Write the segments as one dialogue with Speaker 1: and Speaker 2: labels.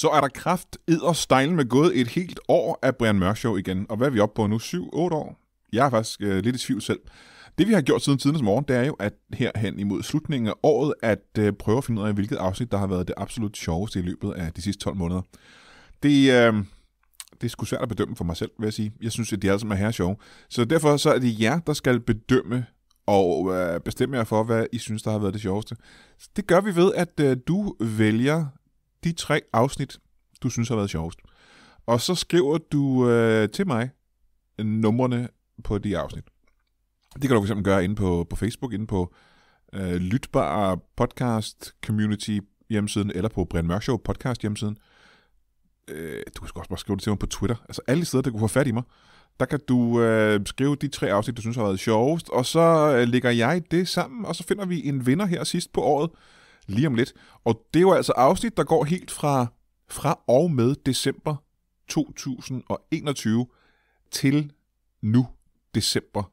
Speaker 1: så er der kraft style med gået et helt år af Brian Mørk Show igen. Og hvad er vi oppe på nu? 7-8 år? Jeg er faktisk øh, lidt i tvivl selv. Det vi har gjort siden tidens morgen, det er jo at herhen imod slutningen af året, at øh, prøve at finde ud af, hvilket afsnit, der har været det absolut sjoveste i løbet af de sidste 12 måneder. Det, øh, det er sgu svært at bedømme for mig selv, vil jeg sige. Jeg synes, at de alle sammen er her sjove. Så derfor så er det jer, der skal bedømme og øh, bestemme jer for, hvad I synes, der har været det sjoveste. Det gør vi ved, at øh, du vælger de tre afsnit, du synes har været sjovest. Og så skriver du øh, til mig numrene på de afsnit. Det kan du fx gøre inde på, på Facebook, inde på øh, Lytbar Podcast Community hjemmesiden, eller på Brian Mørk Show podcast hjemmesiden. Øh, du kan også bare skrive det til mig på Twitter. Altså alle steder, der kunne få fat i mig. Der kan du øh, skrive de tre afsnit, du synes har været sjovest, og så øh, lægger jeg det sammen, og så finder vi en vinder her sidst på året, lige om lidt. Og det er jo altså afsnit, der går helt fra, fra og med december 2021 til nu december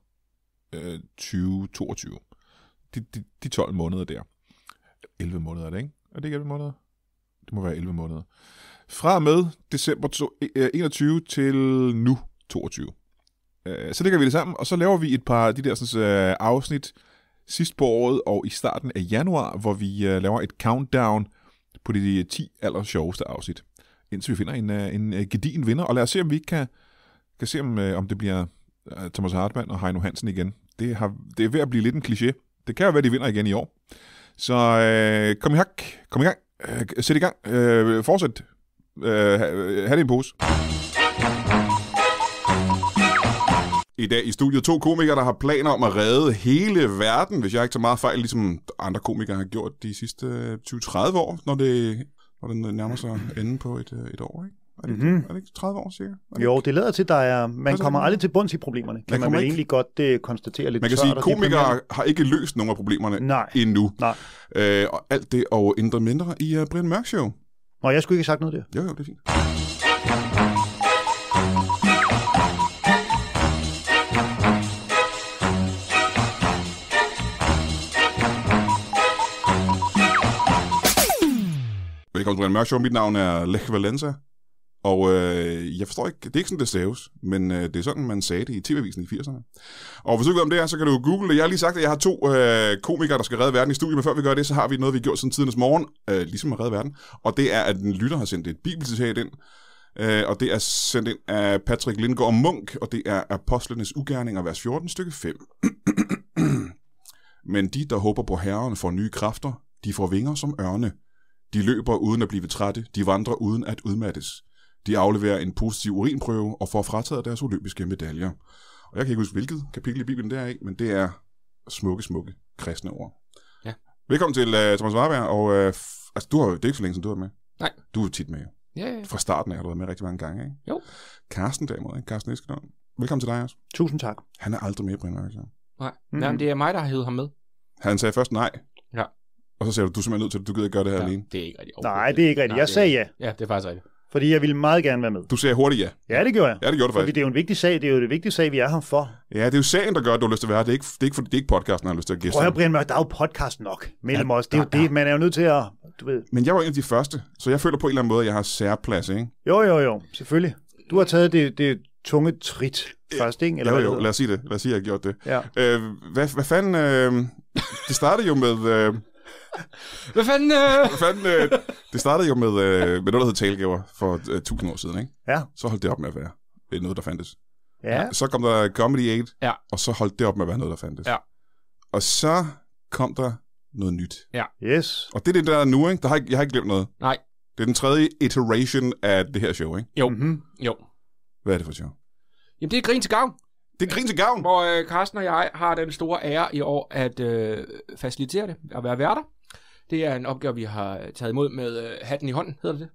Speaker 1: øh, 2022. De, de, de 12 måneder der. 11 måneder er det, ikke? Er det ikke 11 måneder? Det må være 11 måneder. Fra og med december 2021 øh, til nu 22. Øh, så lægger vi det sammen, og så laver vi et par af de der sådan, øh, afsnit sidst på året og i starten af januar, hvor vi øh, laver et countdown på de 10 øh, aller sjoveste afsnit, indtil vi finder en, øh, en øh, gedigen vinder. Og lad os se, om vi ikke kan, kan se, om, om det bliver Thomas Hartmann og Heino Hansen igen. Det, har, det er ved at blive lidt en kliché. Det kan jo være, de vinder igen i år. Så øh, kom i hak, kom i gang, øh, sæt i gang, øh, fortsæt, øh, have det i en pose. I dag i studiet to komikere, der har planer om at redde hele verden, hvis jeg ikke tager meget fejl, ligesom andre komikere har gjort de sidste 20-30 år, når det, når det nærmer sig enden på et, et år. Ikke? Er det, mm-hmm. er det ikke 30 år cirka?
Speaker 2: Det jo, det lader til, at der er, man kommer aldrig til bunds i problemerne. Kan man, man vel ikke, egentlig godt det, konstatere lidt
Speaker 1: Man kan sige, at komikere har ikke løst nogen af problemerne
Speaker 2: Nej.
Speaker 1: endnu.
Speaker 2: Nej.
Speaker 1: Øh, og alt det og ændre mindre i uh, Brian Mørk Show.
Speaker 2: Nå, jeg skulle ikke have sagt noget der.
Speaker 1: Jo, jo, det er fint. Velkommen til Brian Mørk Show. Mit navn er Lech Valenza. Og øh, jeg forstår ikke, det er ikke sådan, det staves, men øh, det er sådan, man sagde det i TV-avisen i 80'erne. Og hvis du ikke ved om det er, så kan du google det. Jeg har lige sagt, at jeg har to øh, komikere, der skal redde verden i studiet, men før vi gør det, så har vi noget, vi har gjort siden tidernes morgen, øh, ligesom at redde verden. Og det er, at en lytter har sendt et bibelcitat ind, øh, og det er sendt ind af Patrick Lindgaard Munk, og det er Apostlenes Ugerninger, vers 14, stykke 5. men de, der håber på Herren, får nye kræfter. De får vinger som ørne. De løber uden at blive trætte. De vandrer uden at udmattes. De afleverer en positiv urinprøve og får frataget deres olympiske medaljer. Og jeg kan ikke huske, hvilket kapitel i Bibelen det er i, men det er smukke, smukke kristne ord.
Speaker 3: Ja.
Speaker 1: Velkommen til uh, Thomas Warberg, og uh, altså, du har, det er ikke så længe siden, du har med.
Speaker 3: Nej.
Speaker 1: Du er tit med, jo.
Speaker 3: Ja, ja.
Speaker 1: Fra starten af har du været med rigtig mange gange, ikke?
Speaker 3: Jo.
Speaker 1: Carsten derimod, ikke? Carsten Eskedon. Velkommen til dig også.
Speaker 2: Tusind tak.
Speaker 1: Han er aldrig med på en mærke.
Speaker 3: Nej, mm. Nej, men det er mig, der har hævet ham med.
Speaker 1: Han sagde først nej.
Speaker 3: Ja.
Speaker 1: Og så sagde du, du er simpelthen nødt til, at du gider ikke gøre det her
Speaker 3: ja,
Speaker 1: alene.
Speaker 3: det er ikke rigtigt.
Speaker 2: Nej, det er ikke rigtigt. Jeg sagde ja.
Speaker 3: Ja, det er faktisk rigtigt.
Speaker 2: Fordi jeg ville meget gerne være med.
Speaker 1: Du sagde hurtigt ja.
Speaker 2: Ja, det gjorde jeg.
Speaker 1: Ja, det gjorde du
Speaker 2: Fordi
Speaker 1: faktisk.
Speaker 2: det er jo en vigtig sag. Det er jo det vigtige sag, vi er her for.
Speaker 1: Ja, det er jo sagen, der gør, at du har lyst til at være her. Det er ikke, det er ikke, fordi, det er ikke podcasten, der har lyst til at gæste.
Speaker 2: Prøv at Brian Mørk, der er jo podcast nok mellem
Speaker 1: Ja,
Speaker 2: os. Det er jo
Speaker 1: er.
Speaker 2: det, man er jo nødt til at... Du ved.
Speaker 1: Men jeg var en af de første, så jeg føler på en eller anden måde, at jeg har særplads, ikke?
Speaker 2: Jo, jo, jo. Selvfølgelig. Du har taget det, det tunge trit først, ikke?
Speaker 1: Eller jo, jo, lad os sige det. Lad os sige, at jeg har gjort det.
Speaker 2: Ja.
Speaker 1: Øh, hvad, hvad fanden... Øh, det startede jo med... Øh,
Speaker 3: Hvad fanden? Øh?
Speaker 1: hvad fanden øh, det startede jo med, øh, med noget, der hed talegaver for øh, tusind år siden, ikke?
Speaker 2: Ja.
Speaker 1: Så holdt det op med at være øh, noget, der fandtes.
Speaker 2: Ja.
Speaker 1: Så kom der Comedy Aid,
Speaker 3: Ja.
Speaker 1: og så holdt det op med at være noget, der fandtes.
Speaker 3: Ja.
Speaker 1: Og så kom der noget nyt.
Speaker 2: Yes.
Speaker 1: Og det er det, der er nu, ikke? Der har ikke, jeg har ikke glemt noget.
Speaker 3: Nej.
Speaker 1: Det er den tredje iteration af det her show, ikke?
Speaker 3: Jo,
Speaker 2: Mm-hmm.
Speaker 3: jo.
Speaker 1: Hvad er det for show?
Speaker 3: Jamen, det er grin til gavn,
Speaker 1: Det er grin til gavn.
Speaker 3: hvor øh, Carsten og jeg har den store ære i år at øh, facilitere det, at være værter. Det er en opgave, vi har taget imod med øh, hatten i hånden, hedder det det?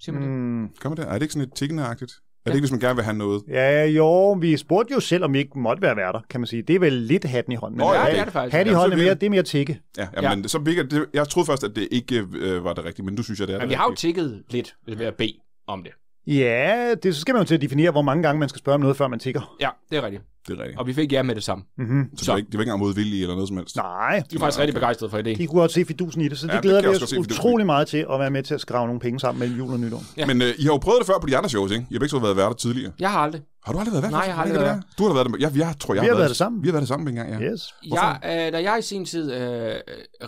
Speaker 3: Siger man det?
Speaker 2: Mm.
Speaker 1: Kom med det. Er det ikke sådan et tiggende-agtigt? Er det
Speaker 3: Ja.
Speaker 1: ikke, hvis man gerne vil have noget?
Speaker 2: Ja, jo, vi spurgte jo selv, om vi ikke måtte være værter, kan man sige. Det er vel lidt hatten i hånden.
Speaker 1: Nå,
Speaker 2: men
Speaker 1: ja,
Speaker 2: hat-
Speaker 3: det er det faktisk.
Speaker 2: Hat i
Speaker 1: Ja,
Speaker 2: hånden er mere, det er mere tikke.
Speaker 1: Ja, ja,
Speaker 3: Ja.
Speaker 1: men så virker det, jeg troede først, at det ikke øh, var det rigtige, men du synes, at det er
Speaker 3: Men
Speaker 1: det
Speaker 3: vi har jo
Speaker 1: rigtige.
Speaker 3: tikket lidt ved at bede om det.
Speaker 2: Ja, det, så skal man jo til at definere, hvor mange gange man skal spørge om noget, før man tigger.
Speaker 3: Ja, det er rigtigt.
Speaker 1: Det er rigtigt.
Speaker 3: Og vi fik ja med det samme.
Speaker 2: Mm-hmm.
Speaker 1: Så, så. Det, var ikke, det var ikke engang modvillige eller noget som helst?
Speaker 2: Nej.
Speaker 3: De er faktisk rigtig begejstrede for idéen.
Speaker 2: De kunne godt se fidusen i det, så det
Speaker 1: Ja, det
Speaker 2: glæder
Speaker 1: kan
Speaker 2: vi os utrolig meget til at være med til at skrave nogle penge sammen mellem jul og nytår.
Speaker 3: Ja.
Speaker 1: Men øh, I har jo prøvet det før på de andre shows, ikke? I har begge to været værter tidligere.
Speaker 3: Jeg har aldrig.
Speaker 1: Har du aldrig været vært?
Speaker 3: Nej, jeg har aldrig været
Speaker 1: være? Du har da været det. Jeg, jeg tror, jeg
Speaker 2: Vi har været det sammen.
Speaker 1: Vi har været det sammen en gang, ja.
Speaker 2: Yes.
Speaker 3: Jeg, øh, da jeg i sin tid øh,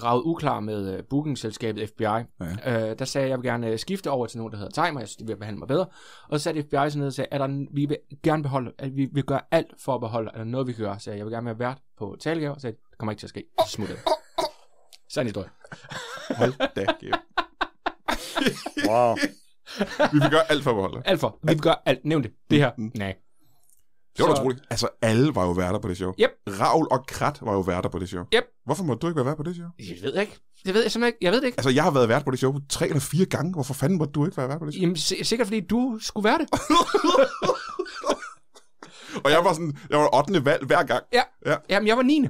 Speaker 3: ragede uklar med øh, bookingselskabet FBI, ja. øh, der sagde jeg, at jeg vil gerne øh, skifte over til nogen, der hedder Timer. Jeg synes, det vil behandle mig bedre. Og så satte FBI sig ned og sagde, at der, vi vil gerne beholde, at vi vil gøre alt for at beholde, er der noget, vi kan gøre? Så jeg vil gerne være vært på talegaver, og sagde, det kommer ikke til at ske. Så smuttede jeg. Sådan en historie.
Speaker 1: Hold da kæft.
Speaker 2: Wow.
Speaker 1: Vi vil gøre alt for at beholde.
Speaker 3: Alt for. Vi vil gøre alt. Nævn det. Det her. Nej.
Speaker 1: Det var
Speaker 3: Så-
Speaker 1: utroligt. Altså, alle var jo værter på det show.
Speaker 3: Yep.
Speaker 1: Ravl og Krat var jo værter på det show.
Speaker 3: Yep.
Speaker 1: Hvorfor må du ikke være vært på det show?
Speaker 3: Jeg ved ikke. Det ved jeg simpelthen ikke. Jeg ved det ikke.
Speaker 1: Altså, jeg har været vært på det show tre eller fire gange. Hvorfor fanden må du ikke være vært på det show?
Speaker 3: Jamen, si- sikkert fordi du skulle være det.
Speaker 1: Og jeg var sådan, jeg var 8. valg hver gang.
Speaker 3: Ja.
Speaker 1: Ja.
Speaker 3: Jamen, jeg var 9.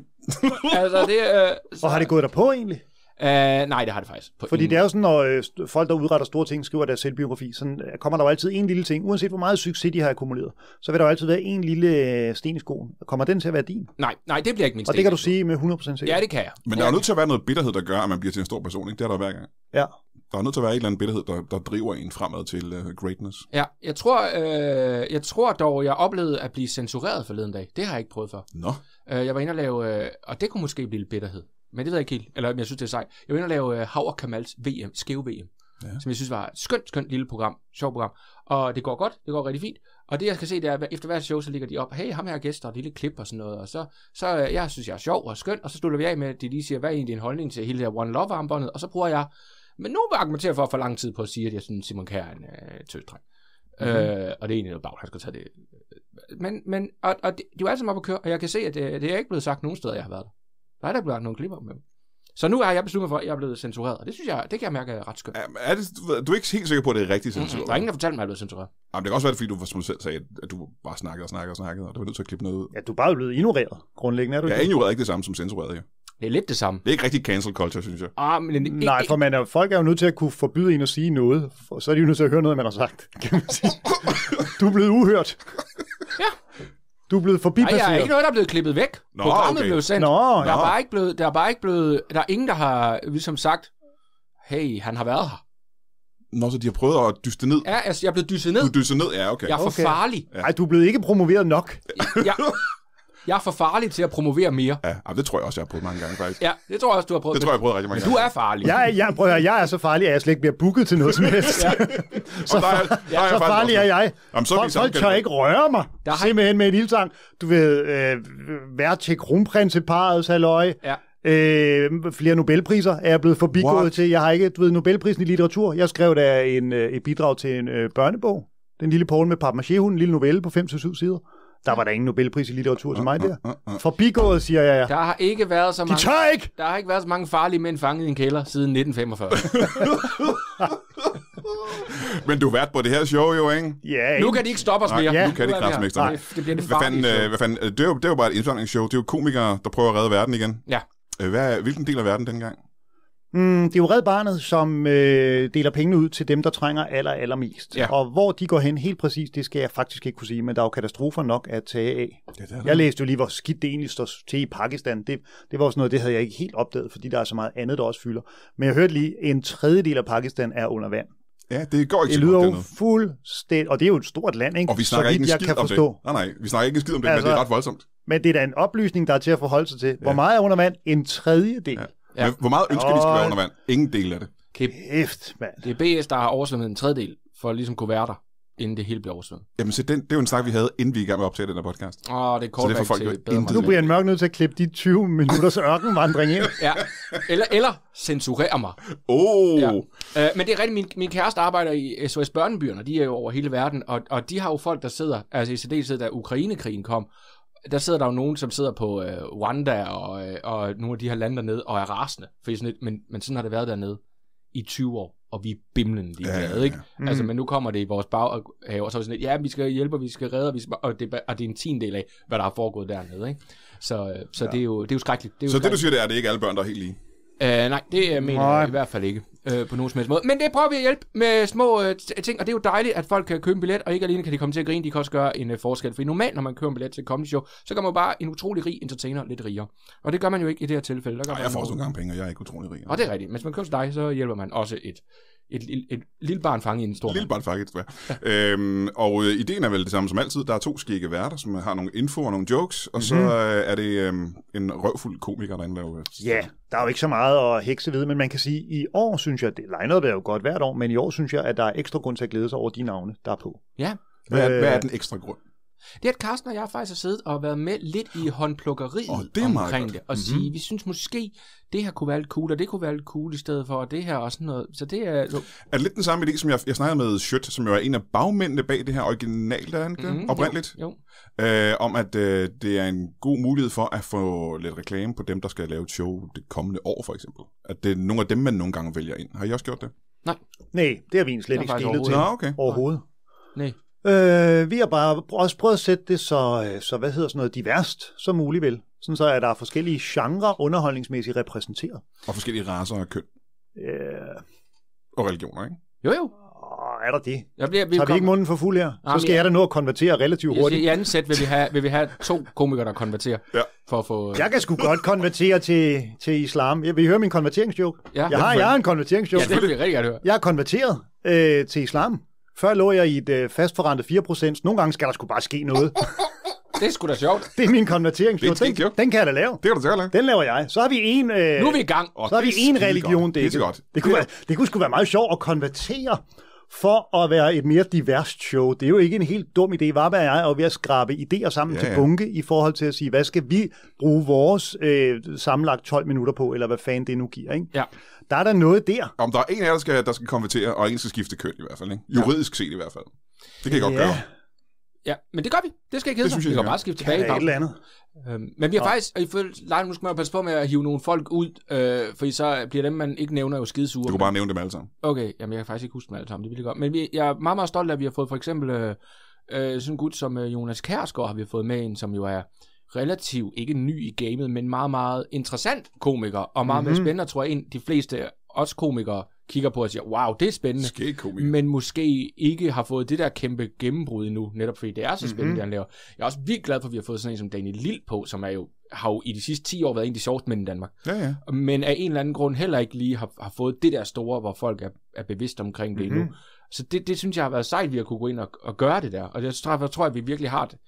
Speaker 3: altså, det... Øh, så,
Speaker 2: Og har det gået dig på egentlig?
Speaker 3: Øh, nej, det har det faktisk. På
Speaker 2: Fordi
Speaker 3: ingen
Speaker 2: det er jo sådan, når øh, folk, der udretter store ting, skriver deres selvbiografi, sådan øh, kommer der jo altid en lille ting. Uanset hvor meget succes de har akkumuleret, så vil der jo altid være en lille øh, sten i skoen. Kommer den til at være din?
Speaker 3: Nej, nej, det bliver ikke min
Speaker 2: Og det kan du
Speaker 3: sten.
Speaker 2: sige med 100% sikkerhed.
Speaker 3: Ja, det kan jeg.
Speaker 1: Men der er jo nødt til at være noget bitterhed, der gør, at man bliver til en stor person. Ikke? Det er der hver gang.
Speaker 2: Ja.
Speaker 1: Der er nødt til at være en eller anden bitterhed, der, der driver en fremad til uh, greatness.
Speaker 3: Ja, jeg tror, øh, jeg tror dog, jeg oplevede at blive censureret forleden dag. Det har jeg ikke prøvet før.
Speaker 1: Nå.
Speaker 3: Øh, jeg var inde og lave, øh, og det kunne måske blive lidt bitterhed. Men det ved jeg ikke helt, eller jeg synes, det er sejt. Jeg var inde og lave øh, Hav og Kamals VM, skæve VM,
Speaker 1: Ja.
Speaker 3: som jeg synes var et skønt, skønt lille program, sjovt program. Og det går godt, det går rigtig fint. Og det jeg skal se, det er, at efter hvert show, så ligger de op, hey, ham her er gæster, og et lille klip og sådan noget. Og så, så øh, jeg synes, jeg er sjov og skøn, og så slutter vi af med, at de lige siger, hvad er egentlig din holdning til hele det her One Love armbåndet? Og så bruger jeg, men nogen vil argumentere for få lang tid på at sige, at jeg synes, Simon Kjær er en øh, tøsdreng. Mm-hmm. Øh, og det er egentlig noget bag, han skal tage det. Men, men og, og det, de er jo alle sammen op at køre, og jeg kan se, at det, det er ikke blevet sagt nogen steder, jeg har været der. Der er der blevet nogle klipper med dem. Så nu har jeg besluttet mig for, at jeg er blevet censureret, og det synes jeg, det kan jeg mærke er ret skønt.
Speaker 1: Er, er det, du, er ikke helt sikker på, at det er rigtigt
Speaker 3: Mm-hmm.
Speaker 1: censur?
Speaker 3: Der er ingen, der fortalte mig, at jeg er blevet censureret.
Speaker 1: Jamen, det kan også være, fordi du, som du selv sagde, at du bare snakkede og snakkede og snakkede, og du var nødt til at klippe noget ud.
Speaker 2: Ja, du er bare blevet ignoreret, grundlæggende, er du
Speaker 1: Jeg er
Speaker 2: ikke?
Speaker 1: ignoreret ikke det samme som censureret, ja.
Speaker 3: Det er lidt det samme.
Speaker 1: Det er ikke rigtig cancel culture, synes jeg.
Speaker 3: Ah, men det,
Speaker 2: Nej, for man er, folk er jo nødt til at kunne forbyde en at sige noget, for så er de jo nødt til at høre noget, man har sagt, kan man sige. Du er blevet uhørt.
Speaker 3: Ja.
Speaker 2: Du er blevet
Speaker 3: Nej, jeg er ikke noget, der er blevet klippet væk.
Speaker 1: Nå,
Speaker 3: Programmet
Speaker 1: okay.
Speaker 3: blev sendt.
Speaker 2: Nå,
Speaker 3: der, er bare ikke blevet, der er bare ikke blevet, der er ingen, der har ligesom sagt, hey, han har været her.
Speaker 1: Nå, så de har prøvet at dyste ned.
Speaker 3: Ja, altså, jeg er blevet dysset ned.
Speaker 1: Du dyster ned, ja, okay.
Speaker 3: Jeg er for
Speaker 2: Okay.
Speaker 3: farlig.
Speaker 2: Nej, du er blevet ikke promoveret nok.
Speaker 3: Jeg, jeg er for farlig til at promovere mere.
Speaker 1: Ja, jamen, det tror jeg også, jeg har prøvet mange gange, faktisk.
Speaker 3: Ja, det tror jeg også, du har prøvet.
Speaker 1: Det tror jeg, jeg har prøvet rigtig mange
Speaker 3: Men du
Speaker 1: gange.
Speaker 3: er farlig.
Speaker 2: Jeg, er- jeg, prøv at høre, jeg er så farlig, at jeg slet ikke bliver booket til noget som helst. ja.
Speaker 1: Og der er, der er
Speaker 2: Så farlig er jeg.
Speaker 1: Jamen, så er
Speaker 2: folk, folk tør ikke røre mig.
Speaker 3: Der har-
Speaker 2: Simpelthen med en ildtang. Du ved, øh, være til kronprinseparets halløj.
Speaker 3: Ja.
Speaker 2: Øh, flere Nobelpriser er jeg blevet forbigået
Speaker 1: What?
Speaker 2: til. Jeg har ikke, du ved, Nobelprisen i litteratur. Jeg skrev der en, øh, et bidrag til en øh, børnebog. Den lille Poul med papmaché en lille novelle på 5-7 sider. Der var der ingen Nobelpris i litteratur til mig der.
Speaker 1: Uh, uh.
Speaker 2: Forbigået, siger jeg.
Speaker 3: Der har ikke været så
Speaker 2: De
Speaker 3: mange...
Speaker 2: tør ikke!
Speaker 3: Der har ikke været så mange farlige mænd fanget i en kælder siden 1945.
Speaker 1: Men du er vært på det her show, jo, ikke?
Speaker 2: Ja,
Speaker 3: nu kan de ikke stoppe os
Speaker 1: Nej,
Speaker 3: mere.
Speaker 2: ja.
Speaker 1: nu kan de
Speaker 3: er vi
Speaker 1: kraftedeme
Speaker 3: her.
Speaker 1: ikke stoppe.
Speaker 3: Det, bliver det
Speaker 1: Hvad fanden, øh,
Speaker 3: show.
Speaker 1: hvad fanden, øh, det, er jo, det er jo bare et indsamlingsshow. Det er jo komikere, der prøver at redde verden igen.
Speaker 3: Ja.
Speaker 1: Øh, Hvad, er- hvilken del af verden dengang?
Speaker 2: Mm, det er jo Red Barnet, som øh, deler pengene ud til dem, der trænger aller, allermest.
Speaker 3: Ja.
Speaker 2: Og hvor de går hen helt præcis, det skal jeg faktisk ikke kunne sige, men der er jo katastrofer nok at tage af.
Speaker 1: Ja, det er
Speaker 2: Jeg læste jo lige, hvor skidt det egentlig står til i Pakistan. Det, det var også noget, det havde jeg ikke helt opdaget, fordi der er så meget andet, der også fylder. Men jeg hørte lige, en tredjedel af Pakistan er under vand.
Speaker 1: Ja, det går ikke
Speaker 2: Det
Speaker 1: så
Speaker 2: lyder jo fuldstændig, og det er jo et stort land, ikke?
Speaker 1: Og vi
Speaker 2: så
Speaker 1: snakker ikke
Speaker 2: vidt
Speaker 1: en skid
Speaker 2: kan
Speaker 1: om
Speaker 2: forstå.
Speaker 1: det. Nej, nej, vi snakker ikke en skid om det,
Speaker 2: Altså-
Speaker 1: men det er ret voldsomt.
Speaker 2: Men det er da en oplysning, der er til at forholde sig til. Hvor meget er under vand? En tredjedel.
Speaker 1: Ja.
Speaker 3: Ja.
Speaker 1: Men hvor meget ønsker de skal være under vand? Ingen del af det.
Speaker 3: Okay,
Speaker 2: Hæft, mand.
Speaker 3: det er BS, der har oversvømmet en tredjedel, for at ligesom kunne være der, inden det hele bliver oversvømmet.
Speaker 1: Jamen, så den, det er jo en snak, vi havde, inden vi er i gang med at optage den her podcast.
Speaker 3: Åh, det er
Speaker 1: Så det
Speaker 3: kort
Speaker 1: får folk
Speaker 3: til.
Speaker 2: Nu bliver en mørk nødt til at klippe de 20 minutters ørkenvandring ind.
Speaker 3: Ja, eller, eller censurere mig.
Speaker 1: Åh!
Speaker 3: Ja. Øh, men det er rigtigt, min, min kæreste arbejder i SOS Børnebyerne, og de er jo over hele verden, og, og de har jo folk, der sidder, altså i særdeleshed, da Ukrainekrigen kom, der sidder der jo nogen, som sidder på øh, Rwanda og, øh, og nogle af de her lande dernede, og er rasende, fordi sådan lidt, men, men sådan har det været dernede i 20 år, og vi er bimlende
Speaker 1: Ja,
Speaker 3: ligeglade,
Speaker 1: ja, ja.
Speaker 3: ikke?
Speaker 2: Mm.
Speaker 3: Altså, men nu kommer det i vores baghave, og så er vi sådan lidt, ja, vi skal hjælpe, og vi skal redde, og, vi skal, og, det, og det er en tiendel af, hvad der har foregået dernede, ikke? Så, øh, så ja. det, er jo, det er jo skrækkeligt. Det er jo
Speaker 1: Så det, du
Speaker 3: skrækkeligt.
Speaker 1: siger, det er, at det ikke alle børn, der er helt lige.
Speaker 3: Uh, nej, det mener
Speaker 2: Nej.
Speaker 3: jeg i hvert fald ikke uh, på nogen som helst måde. Men det prøver vi at hjælpe med små uh, ting, og det er jo dejligt, at folk kan købe en billet, og ikke alene kan de komme til at grine, de kan også gøre en uh, forskel. For normalt, når man køber en billet til et comedy show, så gør man bare en utrolig rig entertainer lidt rigere. Og det gør man jo ikke i det her tilfælde. Der gør
Speaker 1: Ej, jeg får også nogle gange penge, og jeg er ikke utrolig rig.
Speaker 3: Og det er rigtigt. Hvis man køber til dig, så hjælper man også et, et, et, et, lille barn fanget i en stor
Speaker 1: Lille
Speaker 3: mand.
Speaker 1: barn faktisk, ja. øhm, og øh, ideen er vel det samme som altid. Der er to skægge værter, som har nogle info og nogle jokes, og så
Speaker 2: Mhm.
Speaker 1: øh, er det øhm, en røvfuld komiker, der indlaver øh,
Speaker 2: Ja, der er jo ikke så meget at hekse ved, men man kan sige, at i år synes jeg, det line er jo godt hvert år, men i år synes jeg, at der er ekstra grund til at glæde sig over de navne, der er på.
Speaker 3: Ja.
Speaker 1: Hvad, er,
Speaker 2: Øh,
Speaker 1: hvad er den ekstra grund?
Speaker 3: Det er, at Carsten og jeg faktisk har siddet og været med lidt i håndplukkeriet
Speaker 1: Åh, det er
Speaker 3: omkring
Speaker 1: godt.
Speaker 3: det, og
Speaker 1: Mhm.
Speaker 3: sige, vi synes måske, det her kunne være lidt cool, og det kunne være lidt cool i stedet for, og det her og sådan noget. Så det er...
Speaker 1: Er det lidt den samme idé, som jeg, jeg snakkede med Schødt, som jo er en af bagmændene bag det her originalt, er han ikke det?
Speaker 3: Mhm,
Speaker 1: oprindeligt?
Speaker 3: Jo, jo.
Speaker 1: Øh, om at øh, det er en god mulighed for at få lidt reklame på dem, der skal lave et show det kommende år, for eksempel. At det er nogle af dem, man nogle gange vælger ind. Har I også gjort det?
Speaker 2: Nej, det har vi egentlig slet ikke
Speaker 3: er
Speaker 2: stilet til
Speaker 1: Nå, okay.
Speaker 2: overhovedet.
Speaker 3: Nej.
Speaker 2: Øh, vi har bare også prøvet at sætte det så, øh, så hvad hedder sådan noget, diverst som muligt vel. Sådan så er der forskellige genrer underholdningsmæssigt repræsenteret.
Speaker 1: Og forskellige raser og køn
Speaker 2: Øh,
Speaker 1: og religioner, ikke?
Speaker 3: Jo, jo.
Speaker 2: åh, er der det?
Speaker 3: Jeg bliver, vi
Speaker 2: Tager vi ikke munden for fuld her?
Speaker 3: Nej,
Speaker 2: Så skal
Speaker 3: men-
Speaker 2: jeg da nå at konvertere relativt
Speaker 3: Jeg
Speaker 2: hurtigt.
Speaker 3: siger, I anden sæt vil vi have, vil vi have to komikere, der konverterer.
Speaker 1: Ja.
Speaker 3: For at få...
Speaker 2: Jeg kan sgu godt konvertere til, til islam. Jeg vil I høre min konverteringsjoke.
Speaker 3: Ja,
Speaker 2: Jeg har, jeg har en konverteringsjoke.
Speaker 3: Ja, det vil vi rigtig gerne høre.
Speaker 2: Jeg er konverteret øh, til islam. Før lå jeg i et øh, fastforrentet 4%. Nogle gange skal der sgu bare ske noget.
Speaker 3: Det er sgu da sjovt.
Speaker 2: Det er min
Speaker 1: Det er en
Speaker 2: Den,
Speaker 1: joke.
Speaker 2: den kan jeg da lave.
Speaker 1: Det kan du lave.
Speaker 2: Den laver jeg. Så har vi en... Øh,
Speaker 3: Nu er vi i gang.
Speaker 1: Og
Speaker 2: så har vi
Speaker 1: det er
Speaker 2: en
Speaker 1: skide
Speaker 2: religion
Speaker 1: godt. Det er godt.
Speaker 2: Det kunne, være, det kunne sgu være meget sjovt at konvertere for at være et mere diverst show. Det er jo ikke en helt dum idé. Varberg og jeg er jo ved at skrabe idéer sammen
Speaker 1: Ja,
Speaker 2: ja, til
Speaker 1: ja.
Speaker 2: bunke i forhold til at sige, hvad skal vi bruge vores øh, sammenlagt 12 minutter på, eller hvad fanden det nu giver. Ikke?
Speaker 3: Ja.
Speaker 2: Der er der noget der.
Speaker 1: Om der er en af jer, der skal, der skal konvertere, og en skal skifte køn i hvert fald. Ikke? Juridisk set i hvert fald. Det kan jeg godt
Speaker 2: Ja.
Speaker 1: gøre.
Speaker 3: Ja, men det gør vi. Det skal ikke hedde
Speaker 1: Det
Speaker 3: sig.
Speaker 1: synes jeg,
Speaker 3: Vi kan bare skifte
Speaker 2: Kan
Speaker 3: tilbage i
Speaker 2: der et eller andet.
Speaker 3: Øhm, men vi har faktisk, og ifølge Lejen, nu skal man jo passe på med at hive nogle folk ud, øh, for så bliver dem, man ikke nævner, jo skidesure.
Speaker 1: Du kan bare nævne dem alle sammen.
Speaker 3: Okay, jamen jeg kan faktisk ikke huske dem alle sammen, det vil jeg godt. Men vi, jeg er meget, meget stolt af, at vi har fået for eksempel øh, øh, sådan en gut som øh, Jonas Kærsgaard har vi fået med ind, som jo er relativt, ikke ny i gamet, men meget, meget interessant komiker, og meget, mm-hmm.
Speaker 2: Mhm.
Speaker 3: spændende, tror jeg, en, de fleste os komikere kigger på og siger, wow, det er spændende.
Speaker 1: Skæg komiker.
Speaker 3: men måske ikke har fået det der kæmpe gennembrud endnu, netop fordi det er så spændende, mm-hmm. det han laver. Jeg er også virkelig glad for, at vi har fået sådan en som Daniel Lille på, som er jo, har jo i de sidste 10 år været en af de sjoveste mænd i Danmark
Speaker 1: Ja, ja.
Speaker 3: men af en eller anden grund heller ikke lige har, har fået det der store, hvor folk er, er bevidst omkring det mm-hmm. endnu. Så det, det synes jeg har været sejt, vi har kunne gå ind og, og gøre det der. Og jeg tror, jeg tror, at vi virkelig har det.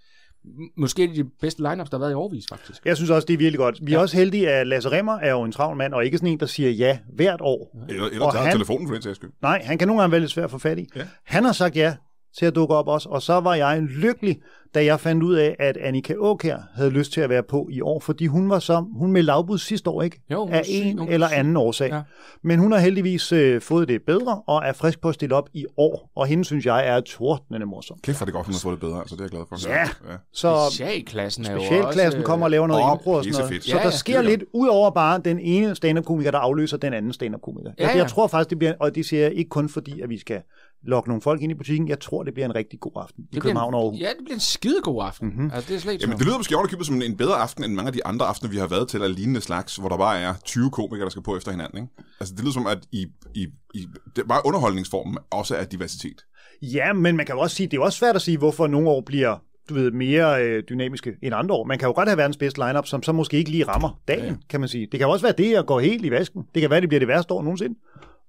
Speaker 3: Måske de bedste lineups, der har været i årvis, faktisk.
Speaker 2: Jeg synes også, det er virkelig godt. Vi er
Speaker 3: Ja.
Speaker 2: også heldige, at Lasse Remmer er jo en travl mand, og ikke sådan en, der siger ja hvert år.
Speaker 1: Eller, eller
Speaker 2: Og
Speaker 1: tager
Speaker 2: han-
Speaker 1: telefonen for den sags skyld.
Speaker 2: Nej, han kan nogle gange være lidt svær at få fat i.
Speaker 1: Ja.
Speaker 2: Han har sagt ja til at dukke op også, og så var jeg lykkelig, da jeg fandt ud af, at Annika Åkær havde lyst til at være på i år, fordi hun var så, hun med lavbud sidste år, ikke?
Speaker 3: Jo,
Speaker 2: af
Speaker 3: syg,
Speaker 2: en
Speaker 3: var
Speaker 2: eller
Speaker 3: syg.
Speaker 2: anden årsag.
Speaker 3: Ja.
Speaker 2: Men hun har heldigvis øh, fået det bedre, og er frisk på at stille op i år, og hende synes jeg er tordnende morsom.
Speaker 1: Kæft, er det godt, hun har fået det bedre. Altså, det er jeg glad for.
Speaker 2: Ja.
Speaker 1: ja.
Speaker 2: Så
Speaker 3: Specialklassen er
Speaker 2: specialklassen
Speaker 3: også...
Speaker 2: kommer og laver noget impro og sådan noget.
Speaker 1: pissefedt.
Speaker 2: Så
Speaker 3: Ja,
Speaker 2: der
Speaker 3: ja.
Speaker 2: sker
Speaker 1: er
Speaker 2: lidt, ud over bare den ene stand-up-komiker, der afløser den anden stand-up-komiker.
Speaker 3: Ja,
Speaker 2: Jeg,
Speaker 3: ja.
Speaker 2: jeg tror faktisk, det bliver, og det siger jeg ikke kun fordi, at vi skal lokke nogle folk ind i butikken. Jeg tror, det bliver en rigtig god aften i
Speaker 3: det
Speaker 2: København og
Speaker 3: bliver,
Speaker 2: Aarhus.
Speaker 3: en, ja, det bliver en skidegod aften. Mm-hmm. Altså, det er slet ikke
Speaker 1: Jamen, det lyder måske ovenikøbet som en bedre aften, end mange af de andre aftener, vi har været til af lignende slags, hvor der bare er 20 komikere, der skal på efter hinanden. Ikke? Altså, det lyder som, at i, i, i det, bare underholdningsformen også er diversitet.
Speaker 2: Ja, men man kan jo også sige, det er også svært at sige, hvorfor nogle år bliver du ved, mere øh, dynamiske end andre år. Man kan jo godt have verdens bedste lineup, som så måske ikke lige rammer dagen, ja. kan man sige. Det kan jo også være det, at gå helt i vasken. Det kan være, det bliver det værste år nogensinde.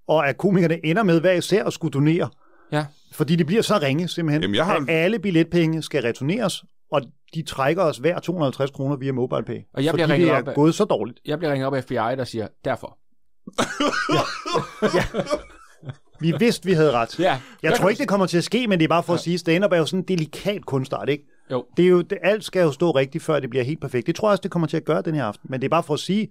Speaker 2: Og at komikerne ender med hver især at skulle donere.
Speaker 3: Ja.
Speaker 2: Fordi det bliver så ringe simpelthen,
Speaker 1: Jamen, jeg har-
Speaker 2: at alle billetpenge skal returneres, og de trækker os hver 250 kroner via MobilePay.
Speaker 3: Og jeg
Speaker 2: fordi
Speaker 3: bliver ringet
Speaker 2: det er
Speaker 3: op af-
Speaker 2: gået så dårligt.
Speaker 3: Jeg bliver ringet op af FBI, der siger, derfor.
Speaker 2: Vi vidste, vi havde ret.
Speaker 3: Ja.
Speaker 2: Jeg tror ikke, det kommer til at ske, men det er bare for at sige, stand-up er jo sådan en delikat kunstart, ikke?
Speaker 3: Jo.
Speaker 2: Det er jo, det, alt skal jo stå rigtigt, før det bliver helt perfekt. Det tror jeg også, det kommer til at gøre den her aften. Men det er bare for at sige,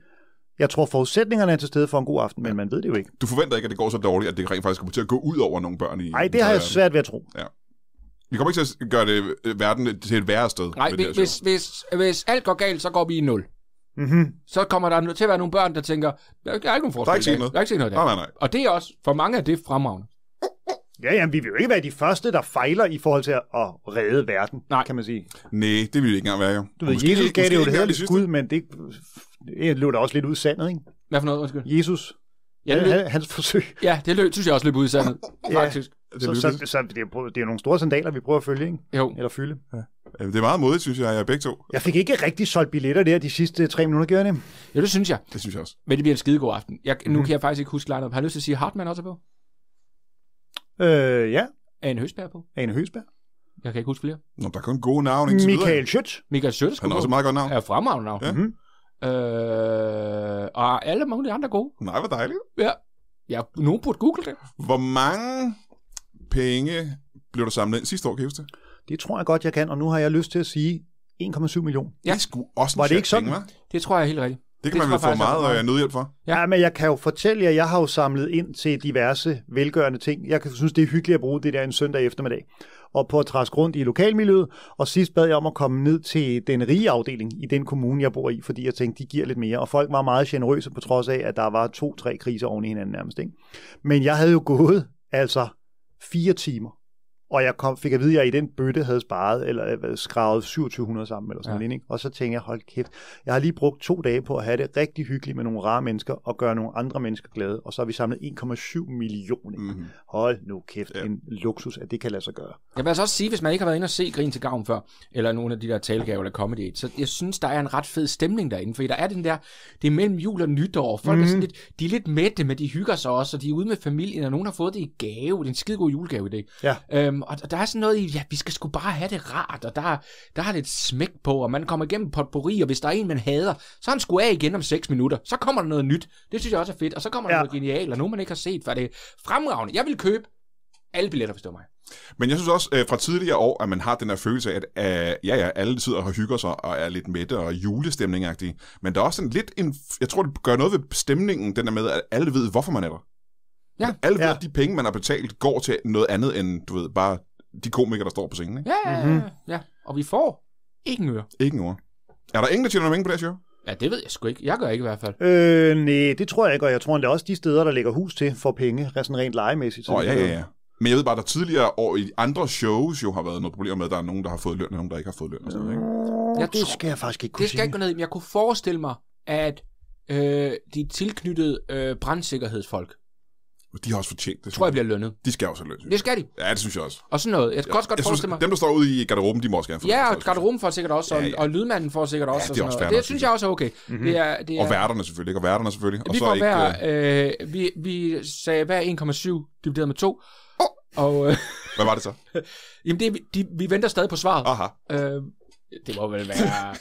Speaker 2: jeg tror forudsætningerne er til stede for en god aften, men man ved det jo ikke.
Speaker 1: Du forventer ikke, at det går så dårligt, at det rent faktisk kommer til at gå ud over nogle børn i...
Speaker 2: Nej, det har jeg svært ved at tro.
Speaker 1: Vi kommer ikke til at gøre det, øh, verden til et værre sted.
Speaker 3: Nej, hvis,
Speaker 1: show.
Speaker 3: hvis, hvis alt går galt, så går vi i nul.
Speaker 2: Mm-hmm.
Speaker 3: Så kommer der til at være nogle børn, der tænker, der er ikke nogen forskel.
Speaker 1: Der er ikke set noget.
Speaker 3: Der er ikke set noget dag.
Speaker 1: Nej, nej, nej.
Speaker 3: Og det er også, for mange af det fremragende.
Speaker 2: Ja, jamen, vi vil jo ikke være de første, der fejler i forhold til at redde verden,
Speaker 3: Nej.
Speaker 2: kan man sige.
Speaker 1: Nej, det vil vi ikke engang være, jo.
Speaker 2: Du ved, Jesus
Speaker 1: ikke-
Speaker 2: gav det jo det
Speaker 1: sidste.
Speaker 2: skud, men det, det løb da også lidt ud i sandet, ikke?
Speaker 3: Hvad for noget, undskyld?
Speaker 2: Jesus,
Speaker 3: Ja, det løb,
Speaker 2: han, hans forsøg.
Speaker 3: ja, det løb, synes jeg også løb ud i sandet,
Speaker 2: Ja.
Speaker 3: faktisk.
Speaker 1: Det,
Speaker 2: Så,
Speaker 1: er
Speaker 2: så, så det, er, på- det er nogle store sandaler, vi prøver at følge, ikke?
Speaker 3: Jo.
Speaker 2: Eller fylde.
Speaker 1: Ja, det er meget modigt, synes jeg, jeg begge to.
Speaker 2: Jeg fik ikke rigtig solgt billetter der de sidste tre minutter, gjorde jeg det?
Speaker 3: Ja, det synes jeg.
Speaker 1: Det synes jeg også.
Speaker 3: Men det bliver en skidegod aften. Jeg, nu
Speaker 2: Mhm.
Speaker 3: kan jeg faktisk ikke huske line Har jeg lyst til at sige, Hartmann også er på?
Speaker 2: Øh, ja,
Speaker 3: Er en Høsberg på?
Speaker 2: Ane Høsberg.
Speaker 3: Jeg kan ikke huske flere.
Speaker 1: Nå, der er kun gode navne indtil videre.
Speaker 2: Michael Schøtz.
Speaker 3: Michael Schøtte
Speaker 1: Han er også et meget godt navn.
Speaker 3: er fremragende navn.
Speaker 1: Ja.
Speaker 2: Mhm.
Speaker 3: Øh, og alle mulige andre gode.
Speaker 1: Nej, hvor dejligt.
Speaker 3: Ja. ja, nogen burde google det.
Speaker 1: Hvor mange penge blev der samlet ind sidste år, kan det?
Speaker 2: Det tror jeg godt, jeg kan, og nu har jeg lyst til at sige 1,7 millioner.
Speaker 3: Ja.
Speaker 1: Det sgu også en
Speaker 2: Var det ikke sådan?
Speaker 1: Penge, hva'?
Speaker 3: Det tror jeg er helt rigtigt.
Speaker 1: Det kan
Speaker 3: Det
Speaker 1: man vel få meget øh, nødhjælp for.
Speaker 2: Ja. ja, men jeg kan jo fortælle jer, at jeg har jo samlet ind til diverse velgørende ting. Jeg kan synes, det er hyggeligt at bruge det der en søndag eftermiddag. Og på at træske rundt i lokalmiljøet. Og sidst bad jeg om at komme ned til den rige afdeling i den kommune, jeg bor i, fordi jeg tænkte, de giver lidt mere. Og folk var meget generøse på trods af, at der var to-tre kriser oven i hinanden nærmest. Ikke? Men jeg havde jo gået altså fire timer. Og jeg kom, fik at vide, at jeg i den bøtte havde sparet, eller øh, skravet 2700 sammen, eller sådan
Speaker 3: Ja.
Speaker 2: noget. Og så tænkte jeg, hold kæft, jeg har lige brugt to dage på at have det rigtig hyggeligt med nogle rare mennesker, og gøre nogle andre mennesker glade. Og så har vi samlet 1,7 millioner. Mm.
Speaker 1: Mm-hmm.
Speaker 2: Hold nu kæft,
Speaker 1: Ja.
Speaker 2: en luksus, at det kan lade sig gøre.
Speaker 3: Jeg vil altså også sige, hvis man ikke har været inde og se Grin til Gavn før, eller nogle af de der talegaver eller comedy, så jeg synes, der er en ret fed stemning derinde, fordi der er den der, det er mellem jul og nytår, folk mm. er sådan lidt, de er lidt mætte, men de hygger sig også, og de er ude med familien, og nogen har fået det i gave, det er en skidegod julegave i det.
Speaker 2: Ja.
Speaker 3: Øhm, og der er sådan noget i, ja, vi skal sgu bare have det rart, og der, der er lidt smæk på, og man kommer igennem potpourri, og hvis der er en, man hader, så er han sgu af igen om 6 minutter. Så kommer der noget nyt. Det synes jeg også er fedt, og så kommer der
Speaker 2: Ja.
Speaker 3: noget genialt, og nogen, man ikke har set, for det er fremragende. Jeg vil købe alle billetter, var mig.
Speaker 1: Men jeg synes også øh, fra tidligere år, at man har den her følelse af, at øh, ja, ja, alle sidder og hygger sig og er lidt mætte og julestemningagtige. Men der er også sådan lidt en... Jeg tror, det gør noget ved stemningen, den der med, at alle ved, hvorfor man er der.
Speaker 3: Ja.
Speaker 1: Alle ved,
Speaker 2: Ja.
Speaker 1: de penge, man har betalt, går til noget andet end, du ved, bare de komikere, der står på scenen. Ikke,
Speaker 3: Ja,
Speaker 2: Mhm.
Speaker 3: mm-hmm. ja. Og vi får ikke en øre.
Speaker 1: ikke en ord. Er der ingen, der tjener penge på det show?
Speaker 3: Ja, det ved jeg sgu ikke. Jeg gør ikke i hvert fald.
Speaker 2: Øh, nej, det tror jeg ikke, og jeg tror endda også de steder, der lægger hus til, for penge, sådan rent legemæssigt.
Speaker 1: Åh, oh, ja, ja, ja. Men jeg ved bare, der tidligere år i andre shows jo har været noget problem med, at der er nogen, der har fået løn, og nogen, der ikke har fået løn. Og sådan, noget, ikke?
Speaker 3: Jeg
Speaker 2: det
Speaker 3: tror-
Speaker 2: skal jeg faktisk ikke kunne
Speaker 3: Det skal jeg ikke gå ned men jeg kunne forestille mig, at øh, de tilknyttede øh, brandsikkerhedsfolk,
Speaker 1: De har også fortjent det.
Speaker 3: tror jeg bliver lønnet.
Speaker 1: De skal også have løn.
Speaker 3: Det skal de.
Speaker 1: Ja, det synes jeg også.
Speaker 3: Og sådan noget. Jeg kan også godt
Speaker 1: Jeg
Speaker 3: forestille mig.
Speaker 1: dem, der står ude i garderoben, de må også gerne få
Speaker 3: Ja, og garderoben får sikkert også, og,
Speaker 1: Ja,
Speaker 3: ja,
Speaker 1: ja.
Speaker 3: ja. og lydmanden får sikkert også.
Speaker 1: det
Speaker 3: og
Speaker 1: er
Speaker 3: sådan
Speaker 1: også
Speaker 3: noget. Det synes jeg også er okay. Mm-hmm. Det er, det er,
Speaker 1: Og værterne selvfølgelig, ikke? Og værterne selvfølgelig. Og
Speaker 3: vi
Speaker 1: så
Speaker 3: får
Speaker 1: ikke, øh,
Speaker 3: øh, vi, vi sagde hver 1,7 divideret med 2. Og øh,
Speaker 1: Hvad var det så?
Speaker 3: jamen det, vi- de, vi venter stadig på svaret.
Speaker 1: Aha.
Speaker 3: Øh, det må vel være...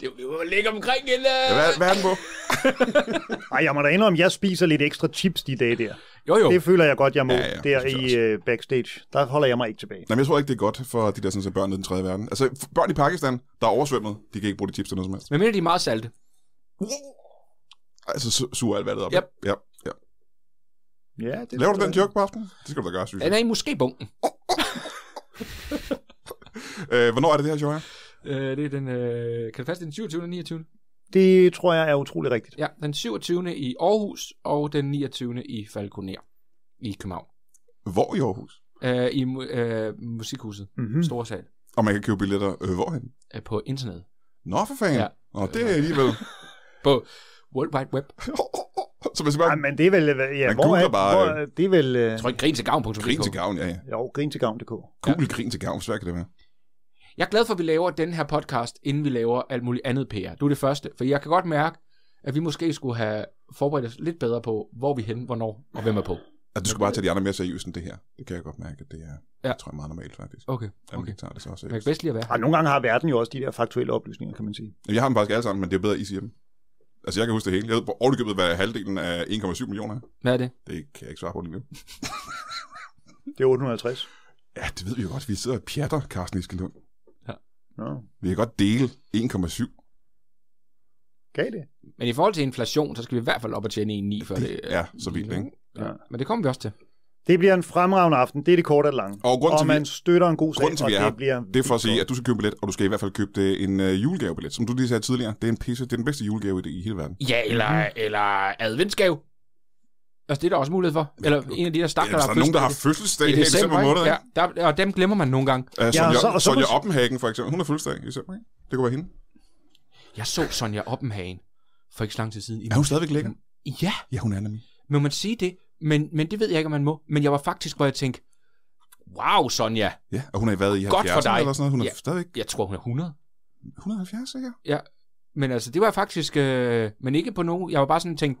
Speaker 3: det vi må ligge omkring en...
Speaker 1: Ja,
Speaker 3: Øh...
Speaker 1: hvad, hvad er den på?
Speaker 2: Ej, jeg må da indrømme, at jeg spiser lidt ekstra chips de dage der.
Speaker 3: Jo, jo.
Speaker 2: Det føler jeg godt, jeg må
Speaker 1: Ja,
Speaker 2: ja,
Speaker 1: ja,
Speaker 2: ja,
Speaker 1: det
Speaker 2: der i uh, backstage. Der holder jeg mig ikke tilbage.
Speaker 1: Nej, men jeg tror ikke, det er godt for de der sådan, så børn i den tredje verden. Altså, børn i Pakistan, der er oversvømmet, de kan ikke bruge de chips til noget som helst.
Speaker 3: Men mindre de er meget salte.
Speaker 1: Altså, su- suger alt vandet op.
Speaker 3: Yep.
Speaker 1: Ja, ja.
Speaker 2: Ja, det
Speaker 1: Laver du den joke på aftenen? Det skal du da gøre, synes
Speaker 3: Den
Speaker 1: jeg.
Speaker 3: er i måske bunken.
Speaker 1: Øh, hvornår er det det her show her?
Speaker 3: Øh, det er den... Øh, kan det fast, den 27. og 29.
Speaker 2: Det tror jeg er utrolig rigtigt.
Speaker 3: Ja, den 27. i Aarhus, og den 29. i Falconer i København.
Speaker 1: Hvor i Aarhus?
Speaker 3: Øh, I øh, musikhuset.
Speaker 2: Mm-hmm.
Speaker 3: Mm. Store sal.
Speaker 1: Og man kan købe billetter øh, hvorhen?
Speaker 3: Øh, på internet.
Speaker 1: Nå, for fanden. Ja.
Speaker 3: Ja.
Speaker 1: Nå, det er alligevel.
Speaker 3: På World Wide Web.
Speaker 1: så hvis man
Speaker 2: Ej, men det er vel... øh, Ja,
Speaker 1: Man
Speaker 2: hvor
Speaker 1: googler
Speaker 2: er,
Speaker 1: bare,
Speaker 2: hvor, det er vel... Uh,
Speaker 3: Jeg tror ikke, grin til gavn.dk.
Speaker 1: grin til gavn, ja, ja.
Speaker 2: jo, grin til gavn.dk.
Speaker 1: Google grin til gavn, svært kan det være.
Speaker 3: Jeg er glad for, at vi laver den her podcast, inden vi laver alt muligt andet PR. Du er det første. For jeg kan godt mærke, at vi måske skulle have forberedt os lidt bedre på, hvor vi er henne, hvornår og hvem er på.
Speaker 1: At du skal bare tage de andre mere seriøst end det her. Det kan jeg godt mærke, at det er,
Speaker 3: Ja.
Speaker 1: tror jeg, meget normalt faktisk.
Speaker 3: Okay,
Speaker 1: man
Speaker 3: okay.
Speaker 1: ikke tager det så
Speaker 3: Jeg
Speaker 1: seriøst.
Speaker 3: kan bedst lige at være
Speaker 2: Og nogle gange har verden jo også de der faktuelle oplysninger, kan man sige.
Speaker 1: Jamen, Jeg har dem faktisk alle sammen, men det er bedre, at I siger dem. Altså, jeg kan huske det hele. Jeg ved overligget, hvad halvdelen af 1,7 millioner er.
Speaker 3: Hvad er det?
Speaker 1: Det kan jeg ikke svare på lige nu.
Speaker 2: Det er 850.
Speaker 1: Ja, det ved vi jo godt. Vi sidder og pjatter, Carsten Iskelund.
Speaker 2: Nå,
Speaker 1: Vi kan godt dele 1,7.
Speaker 2: gav det?
Speaker 3: Men i forhold til inflation, så skal vi i hvert fald op og tjene 1,9 før det.
Speaker 1: Det er så vildt, ikke?
Speaker 3: Ja. Men det kommer vi også til.
Speaker 2: Det bliver en fremragende aften. Det er det korte og det lange.
Speaker 1: Og grunden
Speaker 2: og
Speaker 1: til,
Speaker 2: man
Speaker 1: vi,
Speaker 2: støtter en god sag,
Speaker 1: til,
Speaker 2: og
Speaker 1: vi er
Speaker 2: det bliver...
Speaker 1: det er for at sige, at du skal købe billet, og du skal i hvert fald købe det en uh, julegavebillet. Som du lige sagde tidligere, det er en pisse. Det er den bedste julegave i, i hele verden.
Speaker 3: Ja, eller, mm. eller adventsgave. Altså, det er der også mulighed for. Eller en af de der
Speaker 1: Ja,
Speaker 3: stakler,
Speaker 1: hvis der er nogen, der har
Speaker 3: fødselsdag i
Speaker 1: her i december måned,
Speaker 3: ja, der, og dem glemmer man nogle gange.
Speaker 1: Uh, Sonja,
Speaker 2: Ja, så- og så
Speaker 1: Sonja
Speaker 2: må-
Speaker 1: Oppenhagen, for eksempel. Hun har fødselsdag i december, ikke? Det kunne være hende.
Speaker 3: Jeg så Sonja Oppenhagen for ikke så lang tid siden. I,
Speaker 1: Er hun stadigvæk lækker?
Speaker 3: Ja,
Speaker 1: Ja, hun er nemlig.
Speaker 3: må man sige det? Men, men det ved jeg ikke, om man må. Men jeg var faktisk, hvor jeg tænkte, wow, Sonja,
Speaker 1: Ja, og hun har været i
Speaker 3: Godt for
Speaker 1: 70'erne
Speaker 3: dig.
Speaker 1: eller sådan noget. Hun er
Speaker 3: Ja.
Speaker 1: stadigvæk
Speaker 3: jeg tror, hun er 100.
Speaker 1: 170, ikke?
Speaker 3: Ja, men altså, det var faktisk, øh, men ikke på nogen, jeg var bare sådan tænkt,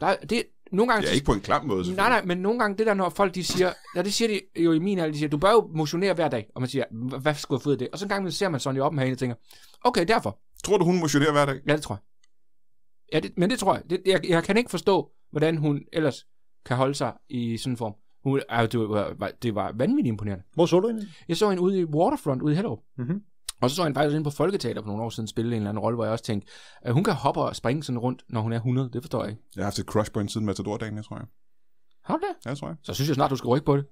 Speaker 3: der, det, nogle gange,
Speaker 1: Ja, ikke på en klam måde,
Speaker 3: nej, nej, men nogle gange, det der, når folk de siger, ja, det siger de jo i min alder, de siger, du bør jo motionere hver dag, og man siger, "Hva- hvad skulle jeg få ud af det? Og så en gang ser man sådan i Oppenhagen og tænker, okay, derfor,
Speaker 1: Tror du, hun motionerer hver dag?
Speaker 3: ja, det tror jeg. Ja, det, men det tror jeg. Det, jeg. Jeg kan ikke forstå, hvordan hun ellers kan holde sig i sådan en form. Hun, altså, det, var, det var vanvittigt imponerende.
Speaker 2: Hvor så du hende?
Speaker 3: Jeg så hende ude i Waterfront, ude i Hellerup.
Speaker 2: Mhm.
Speaker 3: Og så så jeg hende faktisk inde på Folketeater for nogle år siden spille en eller anden rolle, hvor jeg også tænkte, at hun kan hoppe og springe sådan rundt, når hun er 100. Det forstår jeg ikke.
Speaker 1: Jeg har haft et crush på hende siden Matador-dagen, jeg tror jeg.
Speaker 3: Har du det?
Speaker 1: Ja, tror jeg.
Speaker 3: Så synes jeg snart, du skal rykke på det.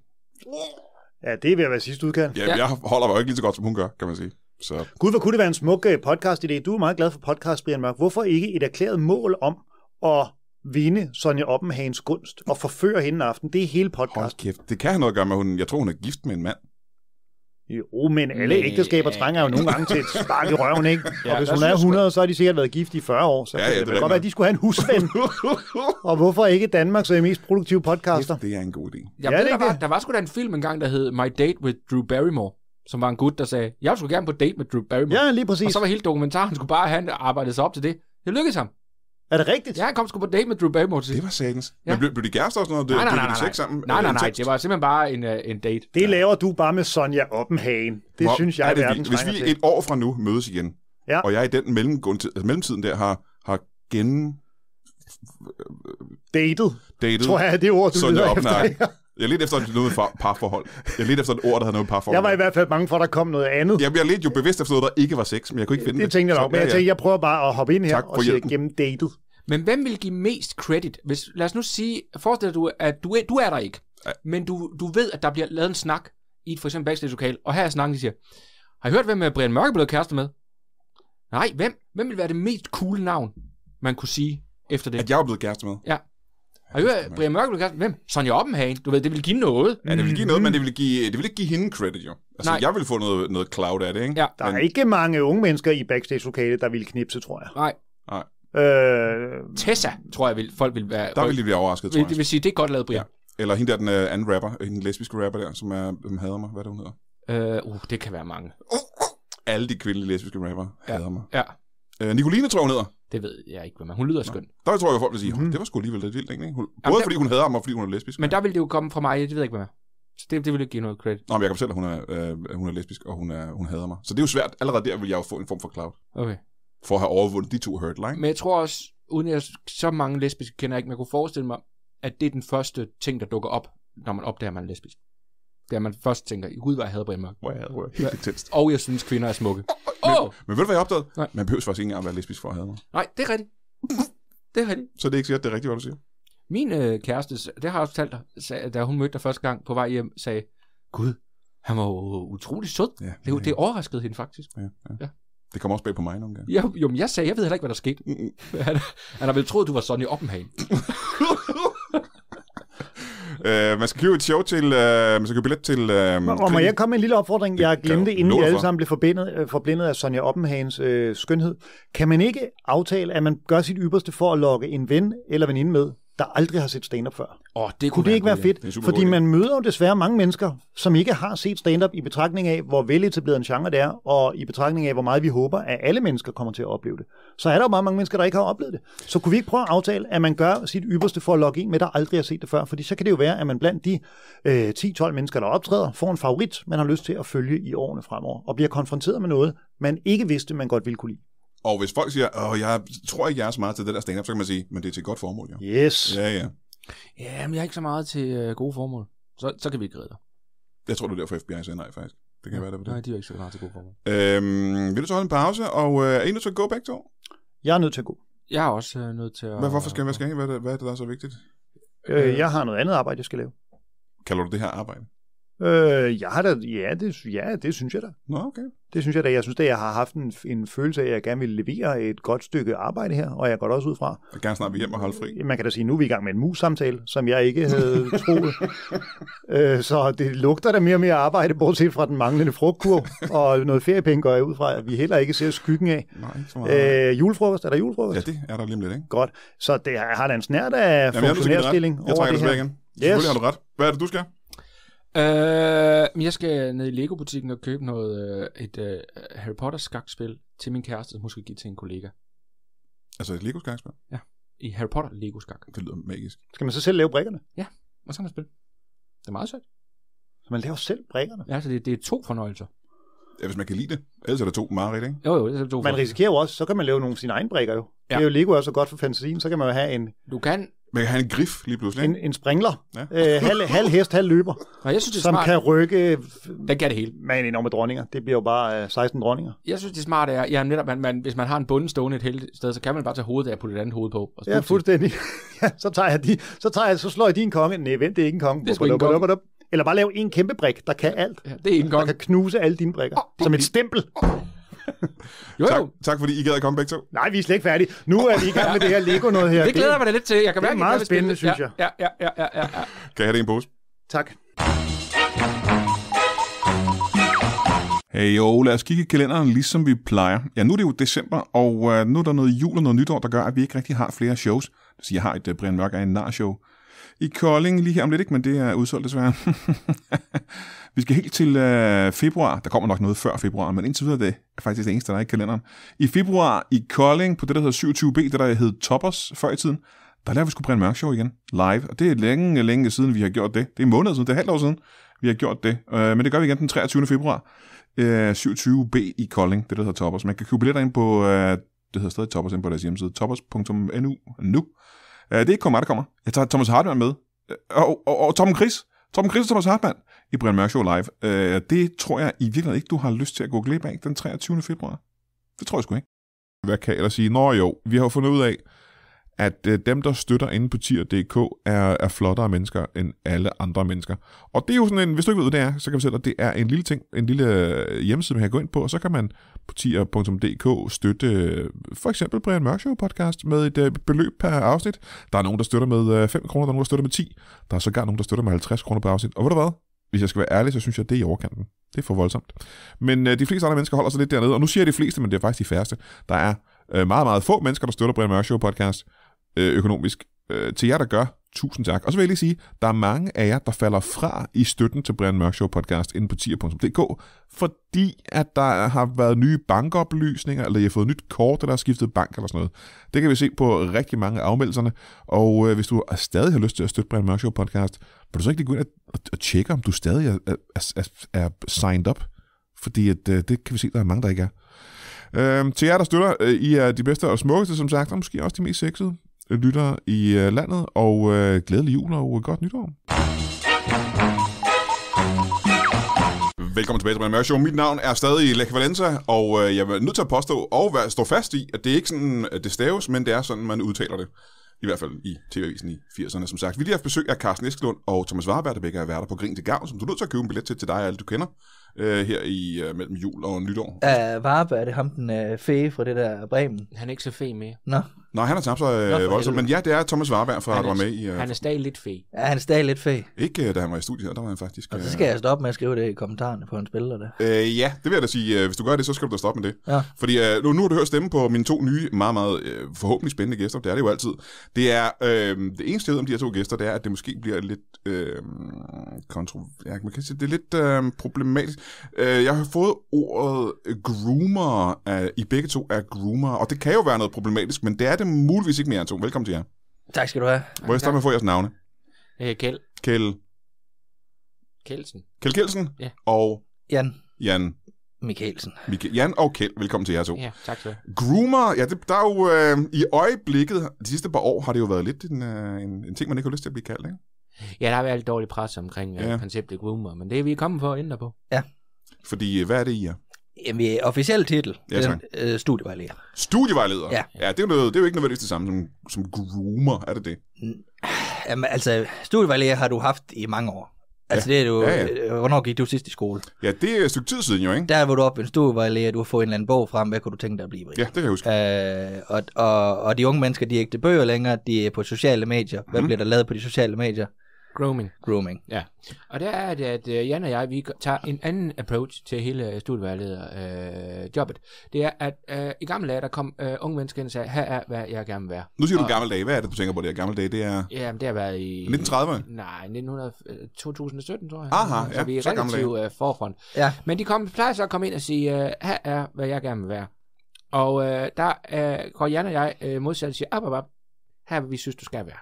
Speaker 2: Ja, det er ved at være sidste udkald.
Speaker 1: Ja, jeg holder mig jo ikke lige så godt, som hun gør, kan man sige. Så
Speaker 2: Gud, hvor kunne det være en smuk øh, podcast-idé. Du er meget glad for podcast, Brian Mørk. Hvorfor ikke et erklæret mål om at vinde Sonja Oppenhagens gunst og forføre hende en aften? Det er hele
Speaker 1: hold
Speaker 2: podcast.
Speaker 1: kæft. Det kan have noget at gøre med, hun, jeg tror, hun er gift med en mand.
Speaker 2: Jo, men alle ægteskaber trænger jo nogle gange til et spark i røven, ikke?
Speaker 3: Ja,
Speaker 2: Og hvis hun er
Speaker 3: synes jeg-
Speaker 2: 100, så har de sikkert været gift i 40 år. Så
Speaker 1: Ja,
Speaker 2: ja,
Speaker 1: ja,
Speaker 2: ja,
Speaker 1: det
Speaker 2: det, kan godt være, at de skulle have en husven. og hvorfor ikke Danmarks mest produktive podcaster?
Speaker 1: Det er en god idé.
Speaker 3: Jeg
Speaker 2: Ja,
Speaker 3: ved,
Speaker 2: det er
Speaker 3: der, var,
Speaker 2: det.
Speaker 3: der var sgu da en film engang, der hed My Date with Drew Barrymore, som var en gut, der sagde, jeg skulle gerne på date med Drew Barrymore.
Speaker 2: Ja, lige
Speaker 3: og
Speaker 2: præcis.
Speaker 3: så var hele dokumentaren, han skulle bare have arbejdet sig op til det. Det lykkedes ham.
Speaker 2: Er det rigtigt?
Speaker 3: Ja, han kom sgu på date med Drew Barrymore til
Speaker 1: Det var satans.
Speaker 3: Ja.
Speaker 1: Men blev, blev de kærester og sådan noget?
Speaker 3: Nej, nej,
Speaker 1: Blev
Speaker 3: nej,
Speaker 1: de
Speaker 3: nej,
Speaker 1: sex sammen?
Speaker 3: nej, nej, nej, det var simpelthen bare en, uh, en date.
Speaker 2: Det laver du bare med Sonja Oppenhagen. Det
Speaker 1: Hvor
Speaker 2: synes jeg
Speaker 1: er det
Speaker 2: verden.
Speaker 1: Hvis vi
Speaker 2: til.
Speaker 1: et år fra nu mødes igen,
Speaker 2: Ja.
Speaker 1: og jeg i den mellemgrund, altså mellemtiden der har, har gennem
Speaker 2: Dated,
Speaker 1: datet
Speaker 2: tror jeg er det ord, du
Speaker 1: Sonja
Speaker 2: leder
Speaker 1: Oppenheim.
Speaker 2: efter.
Speaker 1: Jeg er lidt efter noget med parforhold. Jeg er lidt efter et ord, der havde noget parforhold.
Speaker 2: Jeg var i hvert fald bange for, at der kom noget andet.
Speaker 1: Jamen, jeg er lidt jo bevidst efter noget, der ikke var sex, men jeg kunne ikke finde det.
Speaker 2: Det tænkte jeg nok, men
Speaker 1: ja,
Speaker 2: jeg tænkte, jeg prøver bare at hoppe ind her og sige
Speaker 1: hjælpen.
Speaker 2: gennem dated.
Speaker 3: Men hvem vil give mest credit? Hvis, lad os nu sige, forestil dig, du, at du er, du er der ikke,
Speaker 1: Ja.
Speaker 3: men du, du ved, at der bliver lavet en snak i et for eksempel backstage-lokal, og her er snakken, de siger, har I hørt, hvem øh, Brian Mørke blev kæreste med? Nej, hvem? Hvem vil være det mest cool navn, man kunne sige efter det?
Speaker 1: At jeg var blevet kæreste med.
Speaker 3: Har I hørt, Brian Mørke blev med? Hvem? Sonja Oppenhagen. Du ved, det vil give noget.
Speaker 1: Ja, det vil give noget, men det vil, give, det vil ikke give hende credit, jo. Altså,
Speaker 3: Nej.
Speaker 1: jeg vil få noget, noget cloud af det, ikke?
Speaker 3: Ja.
Speaker 2: Der er
Speaker 1: Men-
Speaker 2: ikke mange unge mennesker i backstage-lokalet, der ville knipse, tror jeg.
Speaker 3: Nej,
Speaker 1: Nej,
Speaker 2: Øh,
Speaker 3: Tessa, tror jeg, vil, folk vil være...
Speaker 1: der vil de blive overrasket, tror jeg.
Speaker 3: det vil sige, det er godt lavet, Brian.
Speaker 1: Eller hende der, den uh, anden rapper, den lesbiske rapper der, som er, som hader mig. Hvad er det, hun hedder?
Speaker 3: Ja. Øh, uh, det kan være mange.
Speaker 1: Alle de kvindelige lesbiske rapper hader mig.
Speaker 3: Ja,
Speaker 1: Uh, Nicoline, tror jeg, hun hedder.
Speaker 3: det ved jeg ikke, hvad man... Hun lyder skøn.
Speaker 1: Der tror jeg, at folk vil sige,
Speaker 2: Mhm.
Speaker 1: det var sgu alligevel lidt vildt, ikke? Hun, både
Speaker 3: Jamen, der-
Speaker 1: fordi hun hader ham, og fordi hun er lesbisk.
Speaker 3: Men der vil det jo komme fra mig, det ved jeg ikke, hvad. Så det, det vil ikke give noget credit.
Speaker 1: Nå, men jeg kan fortælle, at hun er, øh, hun er lesbisk, og hun, er, hun hader mig. Så det er jo svært. Allerede der vil jeg jo få en form for cloud.
Speaker 3: Okay.
Speaker 1: For at have overvundet de to hurdler, ikke?
Speaker 3: Men jeg tror også, uden jeg så mange lesbiske kender jeg ikke, men jeg kunne forestille mig, at det er den første ting, der dukker op, når man opdager, at man er lesbisk. Er, at man først tænker, gud, hvad jeg havde Brian Mørk.
Speaker 1: Hvor jeg hader helt intenst.
Speaker 3: Og jeg synes, kvinder er smukke. Åh! Oh!
Speaker 1: Men ved du, hvad jeg opdagede?
Speaker 3: Nej.
Speaker 1: Man behøver faktisk ikke engang være lesbisk for at have mig.
Speaker 3: Nej, det er rigtigt. Det er rigtigt.
Speaker 1: Så det er ikke sikkert, det er rigtigt, hvad du siger.
Speaker 3: Min øh, kæreste, det har jeg også fortalt dig, da hun mødte dig første gang på vej hjem, sagde, Gud, han var jo utrolig sød.
Speaker 1: Ja,
Speaker 3: Det, det overraskede hende faktisk.
Speaker 1: ja, ja.
Speaker 3: Ja.
Speaker 1: Det kommer også bag på mig nogle gange.
Speaker 3: Jeg, jo, men jeg sagde, jeg ved heller ikke, hvad der skete.
Speaker 1: Mm-mm.
Speaker 3: Han, han har vel troet, du var Sonny Oppenhagen.
Speaker 1: Uh, man skal købe et show til... Uh, man skal købe billet til... Uh,
Speaker 2: og må jeg komme med en lille opfordring? Jeg glemte, inden vi alle sammen blev forbindet, øh, forblindet af Sonja Oppenhagens øh, skønhed. Kan man ikke aftale, at man gør sit ypperste for at lokke en ven eller veninde med, der aldrig har set stand-up før?
Speaker 3: Åh, oh, det
Speaker 2: Kunne det ikke være
Speaker 1: Det
Speaker 2: fedt?
Speaker 1: super
Speaker 2: Fordi man møder jo desværre mange mennesker, som ikke har set stand-up i betragtning af, hvor veletableret en genre det er, og i betragtning af, hvor meget vi håber, at alle mennesker kommer til at opleve det. Så er der jo meget mange mennesker, der ikke har oplevet det. Så kunne vi ikke prøve at aftale, at man gør sit ypperste for at logge en med, der aldrig har set det før? Fordi så kan det jo være, at man blandt de øh, 10-12 mennesker, der optræder, får en favorit, man har lyst til at følge i årene fremover, og bliver konfronteret med noget, man ikke vidste, man godt ville kunne lide.
Speaker 1: Og hvis folk siger, åh, jeg tror ikke, jeg er så meget til det der stand-up, så kan man sige, men det er til et godt formål, jo.
Speaker 2: Yes.
Speaker 1: Ja, ja.
Speaker 3: Ja, men jeg er ikke så meget til øh, gode formål. Så, så kan vi ikke redde dig.
Speaker 1: Jeg tror, det er derfor FBI siger nej, faktisk. Det kan være, det var
Speaker 3: Nej,
Speaker 1: det.
Speaker 3: de er ikke så meget til gode formål.
Speaker 1: Øhm, vil du så holde en pause, og øh, er I nødt til at gå begge to?
Speaker 2: Jeg er nødt til at gå.
Speaker 3: Jeg er også øh, nødt til at...
Speaker 1: Hvad, hvorfor skal, hvad skal jeg? Hvad er, det, hvad er det, der er så vigtigt?
Speaker 2: Øh, jeg har noget andet arbejde, jeg skal lave.
Speaker 1: Kalder du det her arbejde?
Speaker 2: Øh, jeg har da, ja det, ja, det synes jeg da.
Speaker 1: Nå, okay.
Speaker 2: Det synes jeg da. Jeg synes da, jeg har haft en, en følelse af, at jeg gerne vil levere et godt stykke arbejde her, og jeg går da også ud fra.
Speaker 1: Vil gerne snart vil hjem og holde fri.
Speaker 2: Man kan da sige, nu er vi i gang med en mus-samtale, som jeg ikke havde troet. øh, så det lugter da mere og mere arbejde, bortset fra den manglende frugtkurv, og noget feriepenge går jeg ud fra, at vi heller ikke ser skyggen af.
Speaker 1: Nej, så meget.
Speaker 2: Øh, julefrokost, er der julefrokost?
Speaker 1: Ja, det er der lige om lidt, ikke?
Speaker 2: Godt. Så det har, da en snært af
Speaker 1: Jamen, jeg er nødt til at give dig ret.
Speaker 2: funktionærstilling
Speaker 1: Jeg
Speaker 2: over
Speaker 1: trækker
Speaker 2: det
Speaker 1: det
Speaker 2: her.
Speaker 1: igen. Selvfølgelig har du ret. Hvad er det, du skal?
Speaker 3: Øh, men jeg skal ned i Lego-butikken og købe noget, øh, et øh, Harry Potter skakspil til min kæreste, som hun skal give til en kollega.
Speaker 1: Altså et lego skakspil
Speaker 3: I Harry Potter Lego skak.
Speaker 1: Det lyder magisk.
Speaker 2: Skal man så selv lave brikkerne?
Speaker 3: Og så kan man spille. Det er meget sødt.
Speaker 2: Så man laver selv brikkerne?
Speaker 3: Ja, så det, det er to fornøjelser.
Speaker 1: Ja, hvis man kan lide det. Ellers er det to meget ikke?
Speaker 3: Jo, jo, det er to
Speaker 2: Man risikerer jo også, så kan man lave nogle af sine egne brikker jo. Ja.
Speaker 3: Ja.
Speaker 2: Det er jo Lego er så godt for fantasien, så kan man jo have en,
Speaker 3: Du kan,
Speaker 1: Kan have en grif lige pludselig,
Speaker 2: en, en springler,
Speaker 1: Ja.
Speaker 2: øh, halv, halv hest, halv løber,
Speaker 3: og jeg synes, det er
Speaker 2: som
Speaker 3: smart.
Speaker 2: kan rykke
Speaker 3: Den kan det hele.
Speaker 2: man enorme dronninger. Det bliver jo bare øh, 16 dronninger.
Speaker 3: Jeg synes, det smarte er, ja, netop, man, man, hvis man har en bunde stående et heldigt sted, så kan man bare tage hovedet af og putte et andet hoved på. Og så
Speaker 2: Ja, fuldstændig. ja, så, tager jeg de, så, tager jeg, så slår jeg din konge. Nej, vent, det er ikke en konge.
Speaker 3: Det er ikke en konge.
Speaker 2: Eller bare lave en kæmpe brik, der kan alt.
Speaker 3: Ja, det er en
Speaker 2: Der
Speaker 3: gang.
Speaker 2: kan knuse alle dine brikker. Som et stempel.
Speaker 3: Jo,
Speaker 1: Tak,
Speaker 3: jo.
Speaker 1: tak fordi I gad at komme begge to.
Speaker 2: Nej, vi er slet ikke færdige. Nu er vi i gang med det her Lego noget her.
Speaker 3: Det glæder jeg mig da lidt til. Jeg kan
Speaker 2: det er meget
Speaker 3: jeg
Speaker 2: spændende,
Speaker 3: det.
Speaker 2: synes
Speaker 3: ja, Ja, ja, ja, ja, ja.
Speaker 1: Kan jeg have det i en pose?
Speaker 2: Tak.
Speaker 1: Hey jo, lad os kigge i kalenderen, ligesom vi plejer. Ja, nu er det jo december, og øh, nu er der noget jul og noget nytår, der gør, at vi ikke rigtig har flere shows. Så jeg har et uh, Brian Mørk af en nar-show i Kolding lige her om lidt, ikke? men det er udsolgt desværre. vi skal helt til øh, februar. Der kommer nok noget før februar, men indtil videre det er faktisk det eneste, der er i kalenderen. I februar i Kolding, på det, der hedder 27B, det der hed Toppers før i tiden, der laver vi sgu Brian Mørk Show igen, live. Og det er længe, længe siden, vi har gjort det. Det er måneder siden, det er halvt år siden, vi har gjort det. Øh, men det gør vi igen den 23. februar. Øh, 27B i Kolding, det der hedder Toppers. Man kan købe billetter ind på, øh, det hedder stadig Toppers ind på deres hjemmeside, toppers.nu nu. Øh, det er ikke kun mig, der kommer. Jeg tager Thomas Hartmann med. Øh, og, og, og Tom Chris. Tom Chris og Thomas Hartmann i Brian Mørk Show Live. Øh, det tror jeg i virkeligheden ikke, du har lyst til at gå glip af den 23. februar. Det tror jeg sgu ikke. Hvad kan jeg ellers sige? Nå jo, vi har jo fundet ud af, at øh, dem, der støtter inde på tier.dk, er, er flottere mennesker end alle andre mennesker. Og det er jo sådan en, hvis du ikke ved, hvad det er, så kan vi sætte, at det er en lille ting, en lille øh, hjemmeside, man kan gå ind på, og så kan man på tier.dk støtte øh, for eksempel Brian Mørk Show podcast med et øh, beløb per afsnit. Der er nogen, der støtter med øh, 5 kroner, der er nogen, der støtter med 10. Der er sågar nogen, der støtter med 50 kroner per afsnit. Og ved du hvad? Hvis jeg skal være ærlig, så synes jeg, at det er i overkanten. Det er for voldsomt. Men øh, de fleste andre mennesker holder sig lidt dernede, og nu siger jeg de fleste, men det er faktisk de færreste. Der er øh, meget, meget få mennesker, der støtter Brian Mørk Show podcast øh, økonomisk. Øh, til jer, der gør, tusind tak. Og så vil jeg lige sige, der er mange af jer, der falder fra i støtten til Brian Mørk Show podcast inde på tier.dk, fordi at der har været nye bankoplysninger, eller I har fået nyt kort, eller har skiftet bank eller sådan noget. Det kan vi se på rigtig mange af afmeldelserne. Og øh, hvis du stadig har lyst til at støtte Brian Mørk Show podcast, vil du så ikke lige gå ind og, og, tjekke, om du stadig er, er, er, er signed up? Fordi at, øh, det kan vi se, der er mange, der ikke er. Øhm, til jer, der støtter, øh, I er de bedste og smukkeste, som sagt, og måske også de mest sexede lyttere i øh, landet, og øh, glædelig jul og godt nytår. Velkommen tilbage til Brian Mørk Show. Mit navn er stadig Lech Valenza, og øh, jeg er nødt til at påstå og være, stå fast i, at det er ikke sådan, at det staves, men det er sådan, man udtaler det. I hvert fald i TV-avisen i 80'erne, som sagt. Vi har lige haft besøg af Carsten Eskelund og Thomas Warberg, der begge er værter på Grin til Gavn, som du er nødt til at købe en billet til, til dig og alle, du kender, øh, her i øh, mellem jul og nytår.
Speaker 4: Uh, Varbe, er det ham, den uh, fæge fra det der Bremen?
Speaker 3: Han er ikke så fed med.
Speaker 4: Nå,
Speaker 1: Nå, han har tabt sig øh, voldsomt, men ja, det er Thomas Warberg fra,
Speaker 3: Han
Speaker 1: der var med i... Øh,
Speaker 3: han er stadig lidt fed.
Speaker 4: ja, han er stadig lidt fæg.
Speaker 1: ikke øh, da han var i studiet her, der var han faktisk...
Speaker 4: Og så
Speaker 1: øh,
Speaker 4: skal jeg stoppe med at skrive det i kommentarerne på en spiller der.
Speaker 1: Øh, ja, det vil jeg da sige. Øh, Hvis du gør det, så skal du da stoppe med det.
Speaker 4: Ja.
Speaker 1: Fordi øh, nu, nu har du hørt stemme på mine to nye, meget, meget øh, forhåbentlig spændende gæster. Det er det jo altid. Det er øh, det eneste, jeg ved om de her to gæster, det er, at det måske bliver lidt øh, kontro... Ja, man kan sige, det er lidt øh, problematisk. Øh, jeg har fået ordet øh, groomer af, i begge to er groomer, og det kan jo være noget problematisk, men det er det muligvis ikke mere end to. Velkommen til jer.
Speaker 4: Tak skal du have.
Speaker 1: Må jeg starte med at få jeres navne?
Speaker 3: Øh, Kjeld
Speaker 1: Kjell,
Speaker 3: Kelsen.
Speaker 1: Kjell Kjeldsen
Speaker 3: Ja.
Speaker 1: og
Speaker 4: Jan
Speaker 1: Jan.
Speaker 4: Michaelsen.
Speaker 1: Mikael, Jan og Kjeld, velkommen til jer to.
Speaker 3: Ja, tak skal du have.
Speaker 1: Groomer, ja, det, der er jo øh, i øjeblikket, de sidste par år, har det jo været lidt en, øh, en, en ting, man ikke har lyst til at blive kaldt, ikke?
Speaker 3: Ja, der har været lidt dårlig pres omkring
Speaker 1: Ja.
Speaker 3: ja. konceptet groomer, men det er vi kommet for at ændre på.
Speaker 1: Fordi, øh, hvad er det, I er?
Speaker 4: Jamen, er officiel titel.
Speaker 1: Ja, tak.
Speaker 4: den, øh, studievejleder.
Speaker 1: Studievejleder?
Speaker 4: Ja.
Speaker 1: ja det, er jo noget, det er jo ikke nødvendigvis det samme som, som groomer, er det det?
Speaker 4: Jamen, altså, studievejleder har du haft i mange år. Altså, det er du...
Speaker 1: Ja,
Speaker 4: Ja, Hvornår gik du sidst i skole?
Speaker 1: Ja, det er et stykke tid siden jo, ikke?
Speaker 4: Der var du op, var lærer, du har fået en eller anden bog frem. Hvad kunne du tænke dig at blive?
Speaker 1: Ja, det kan jeg huske.
Speaker 4: Øh, og, og, og de unge mennesker, de er ikke til bøger længere, de er på sociale medier. Hvad
Speaker 1: Mhm.
Speaker 4: bliver der lavet på de sociale medier?
Speaker 3: Grooming.
Speaker 4: Grooming.
Speaker 3: Ja, og der er det, at øh, Jan og jeg, vi tager en anden approach til hele studievejleder øh, jobbet. Det er, at øh, i gamle dage, der kom øh, unge mennesker ind og sagde, her er, hvad jeg gerne vil være.
Speaker 1: Nu siger du
Speaker 3: Og-
Speaker 1: gamle dage. Hvad er det, du tænker på det her gamle dage? Det er
Speaker 3: Jamen, det har været i...
Speaker 1: 1930'erne?
Speaker 3: Nej, 1900, øh, 2017, tror jeg.
Speaker 1: Aha,
Speaker 3: så
Speaker 1: ja,
Speaker 3: vi er
Speaker 1: så gamle
Speaker 3: relativt øh, forfront.
Speaker 4: Ja.
Speaker 3: Men de kom, plejer så at komme ind og sige, øh, her er, hvad jeg gerne vil være. Og øh, der øh, går Jan og jeg øh, modsat og siger, op, op, op, her er, hvad vi synes, du skal være.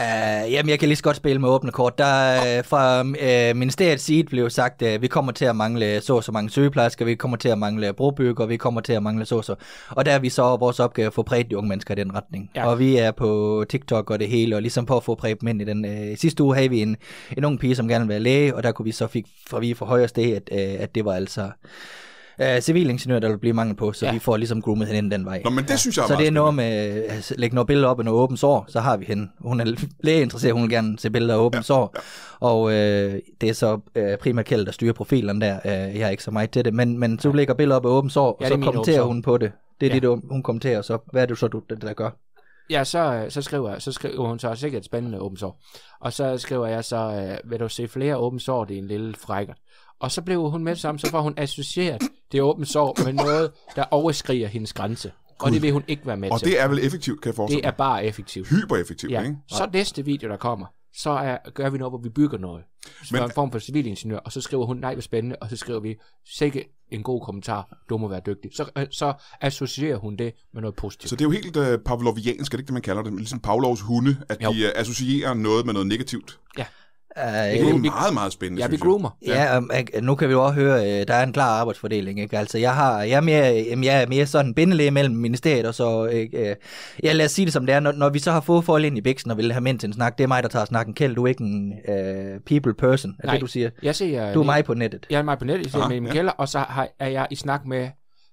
Speaker 4: Uh, jamen, jeg kan lige så godt spille med åbne kort. Der uh, fra uh, ministeriets side blev sagt, at uh, vi kommer til at mangle så og så mange sygeplejersker, vi kommer til at mangle brobygger, vi kommer til at mangle så og så. Og der er vi så vores opgave at få præget de unge mennesker i den retning.
Speaker 3: Ja.
Speaker 4: Og vi er på TikTok og det hele, og ligesom på at få præget dem ind i den. Uh, sidste uge havde vi en, en ung pige, som gerne ville være læge, og der kunne vi så fik fra vi fra højre sted, at, uh, at det var altså uh, civilingeniør, der ville blive mangel på, så
Speaker 3: Ja.
Speaker 4: ja. vi får ligesom groomet hende ind den vej.
Speaker 1: Nå, men det synes jeg er
Speaker 4: Så
Speaker 1: meget
Speaker 4: det er noget med at lægge noget billeder op af noget åbent sår, så har vi hende. Hun er lægeinteresseret, hun vil gerne se billeder af åbent ja, sår. Ja. Og øh, det er så øh, primært Kjeld, der styrer profilerne der. Øh, jeg er ikke så meget til det, men, men så lægger billeder op af åbent sår,
Speaker 3: Ja,
Speaker 4: og så kommenterer hun på det. Det er
Speaker 3: Ja.
Speaker 4: ja. det, hun kommenterer, så hvad er det så, du, det, der gør?
Speaker 3: Ja, så, øh, så, skriver, så skriver hun så sikkert et spændende åbent sår. Og så skriver jeg så, øh, vil du se flere åbent sår, det er en lille frækkert. Og så blev hun med det samme, så får hun associeret det åbent sår med noget, der overskriger hendes grænse. Og det vil hun ikke være med
Speaker 1: Og
Speaker 3: til.
Speaker 1: det er vel effektivt, kan jeg forestille
Speaker 3: det er bare effektivt.
Speaker 1: Hypereffektivt,
Speaker 3: Ja.
Speaker 1: ikke?
Speaker 3: Så næste video, der kommer, så er, gør vi noget, hvor vi bygger noget. Så
Speaker 1: Men-
Speaker 3: Men, en form for civilingeniør, og så skriver hun, nej, hvor spændende, og så skriver vi, sikke en god kommentar, du må være dygtig. Så, øh, så associerer hun det med noget positivt.
Speaker 1: Så det er jo helt uh, pavloviansk, er det ikke det, man kalder det? Ligesom Pavlovs hunde, at
Speaker 3: Jo.
Speaker 1: de uh, associerer noget med noget negativt.
Speaker 4: Uh,
Speaker 1: Det er
Speaker 3: vi-
Speaker 1: meget, meget spændende,
Speaker 3: ja, vi groomer.
Speaker 4: Ja, um, nu kan vi jo også høre, øh, der er en klar arbejdsfordeling. Ikke? Altså, jeg, har, jeg, er mere, jeg er mere sådan en bindelæge mellem ministeriet, og så, ikke? Øh, ja, lad os sige det som det er, når, når vi så har fået forhold ind i bæksen og vil have mænd til en snak, det er mig, der tager snakken. Kjeld, du er ikke en uh, people person, er
Speaker 3: Nej.
Speaker 4: det, du siger?
Speaker 3: Jeg ser,
Speaker 4: Du er mig på nettet.
Speaker 3: Jeg er mig på nettet, jeg sidder
Speaker 1: Aha,
Speaker 3: med
Speaker 1: ja.
Speaker 3: kælder, og så har, er jeg i snak med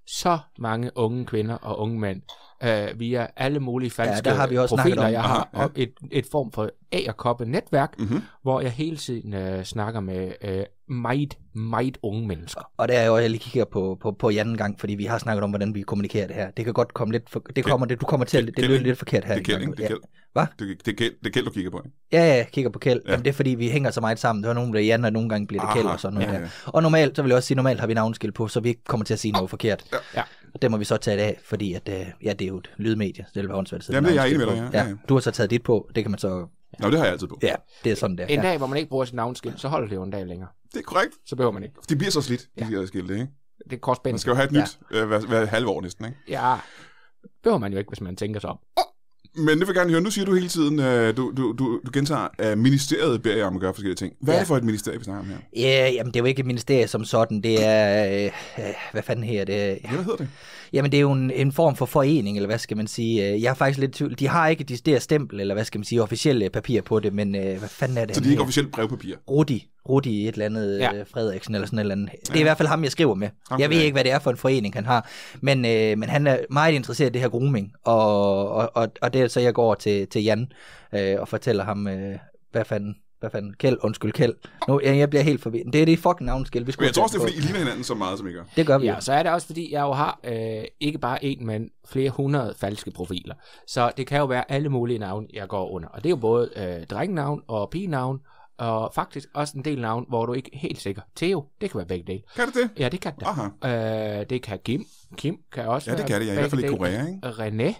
Speaker 3: så mange unge kvinder og unge mænd, øh, via alle mulige falske
Speaker 4: der har vi også
Speaker 3: profiler.
Speaker 4: om.
Speaker 3: Jeg har
Speaker 1: Aha, ja.
Speaker 3: et, et form for A-koppe netværk,
Speaker 1: Mhm.
Speaker 3: hvor jeg hele tiden øh, snakker med øh, meget, meget unge mennesker.
Speaker 4: Og der er jo, jeg lige kigger på, på, på i anden gang, fordi vi har snakket om, hvordan vi kommunikerer det her. Det kan godt komme lidt, for, det kommer, det, du kommer til det, det lyder lidt forkert her.
Speaker 1: Det er. Det er Kjeld.
Speaker 4: Hvad?
Speaker 1: Det, det, er det er Kjeld, du kigger på, ikke?
Speaker 4: Ja, ja, jeg kigger på Kjeld.
Speaker 1: Ja.
Speaker 4: Ja. Jamen, det er fordi, vi hænger så meget sammen. Der er nogen, der er Jan, og nogle gange bliver det
Speaker 1: Aha,
Speaker 4: Kjeld og sådan noget
Speaker 1: ja,
Speaker 4: ja,
Speaker 1: ja.
Speaker 4: der. Og normalt, så vil jeg også sige, normalt har vi navnskilt på, så vi ikke kommer til at sige noget forkert.
Speaker 1: Ja.
Speaker 3: Ja.
Speaker 4: Og det må vi så tage det af, fordi at, øh, ja, det er jo et lydmedie, det vil være åndssvagt at
Speaker 1: Jamen, det er jeg enig med dig, ja. Ja, ja.
Speaker 4: Du har så taget dit på, det kan man så...
Speaker 1: Nå, det har jeg altid på.
Speaker 4: Ja, det er sådan der.
Speaker 3: En
Speaker 4: Ja.
Speaker 3: dag, hvor man ikke bruger sit navnskilt, så holder det jo en dag længere.
Speaker 1: Det er korrekt.
Speaker 3: Så behøver man ikke.
Speaker 1: De bliver så slidt, de
Speaker 3: Ja.
Speaker 1: her skilte, ikke?
Speaker 3: Det er korsbændt.
Speaker 1: Man skal jo have et nyt øh, hver, hver halve år næsten, ikke?
Speaker 3: Ja, behøver man jo ikke, hvis man tænker sig om.
Speaker 1: Men det vil jeg gerne høre. Nu siger du hele tiden, øh, du, du, du, du gentager, at ministeriet beder jer om at gøre forskellige ting. Hvad ja. er
Speaker 4: Ja.
Speaker 1: det for et ministerie, vi snakker om her?
Speaker 4: Ja, jamen det er jo ikke et ministerie som sådan, det er, øh, øh, hvad fanden her det?
Speaker 1: Ja, hvad hedder det?
Speaker 4: Jamen det er jo en, en form for forening, eller hvad skal man sige. Øh, Jeg er faktisk lidt i tvivl. De har ikke de der stempel, eller hvad skal man sige, officielle papir på det, men øh, hvad fanden er det?
Speaker 1: Så det er ikke officielt brevpapir.
Speaker 4: Rudi, Rudi et eller andet
Speaker 3: Ja.
Speaker 4: ja. Frederiksen eller sådan et eller andet. Det er i hvert fald ham, jeg skriver med. Jeg ved ikke, hvad det er for en forening, han har. Men, øh, men han er meget interesseret i det her grooming. Og, og, og, og det er så, jeg går til, til Jan øh, og fortæller ham, øh, hvad fanden, hvad fanden, Kjeld, undskyld Kjeld. Nu, jeg, jeg bliver helt forvirret. Det er det fucking navnskilt, vi
Speaker 1: Men
Speaker 4: skulle
Speaker 1: jeg tror også, det er fordi, I ligner hinanden så meget, som I gør.
Speaker 4: Det gør vi
Speaker 3: Ja,
Speaker 4: jo.
Speaker 3: så er det også fordi, jeg jo har øh, ikke bare en, men flere hundrede falske profiler. Så det kan jo være alle mulige navne, jeg går under. Og det er jo både øh, drengenavn og pigenavn, og faktisk også en del navn, hvor du ikke er helt sikker. Theo, det kan være begge dele.
Speaker 1: Kan det det?
Speaker 3: Ja, det kan det.
Speaker 1: Aha.
Speaker 3: Øh, det kan Kim. Kim kan også
Speaker 1: Ja, det
Speaker 3: være
Speaker 1: kan det, ja. I hvert fald i Korea, ikke?
Speaker 3: René.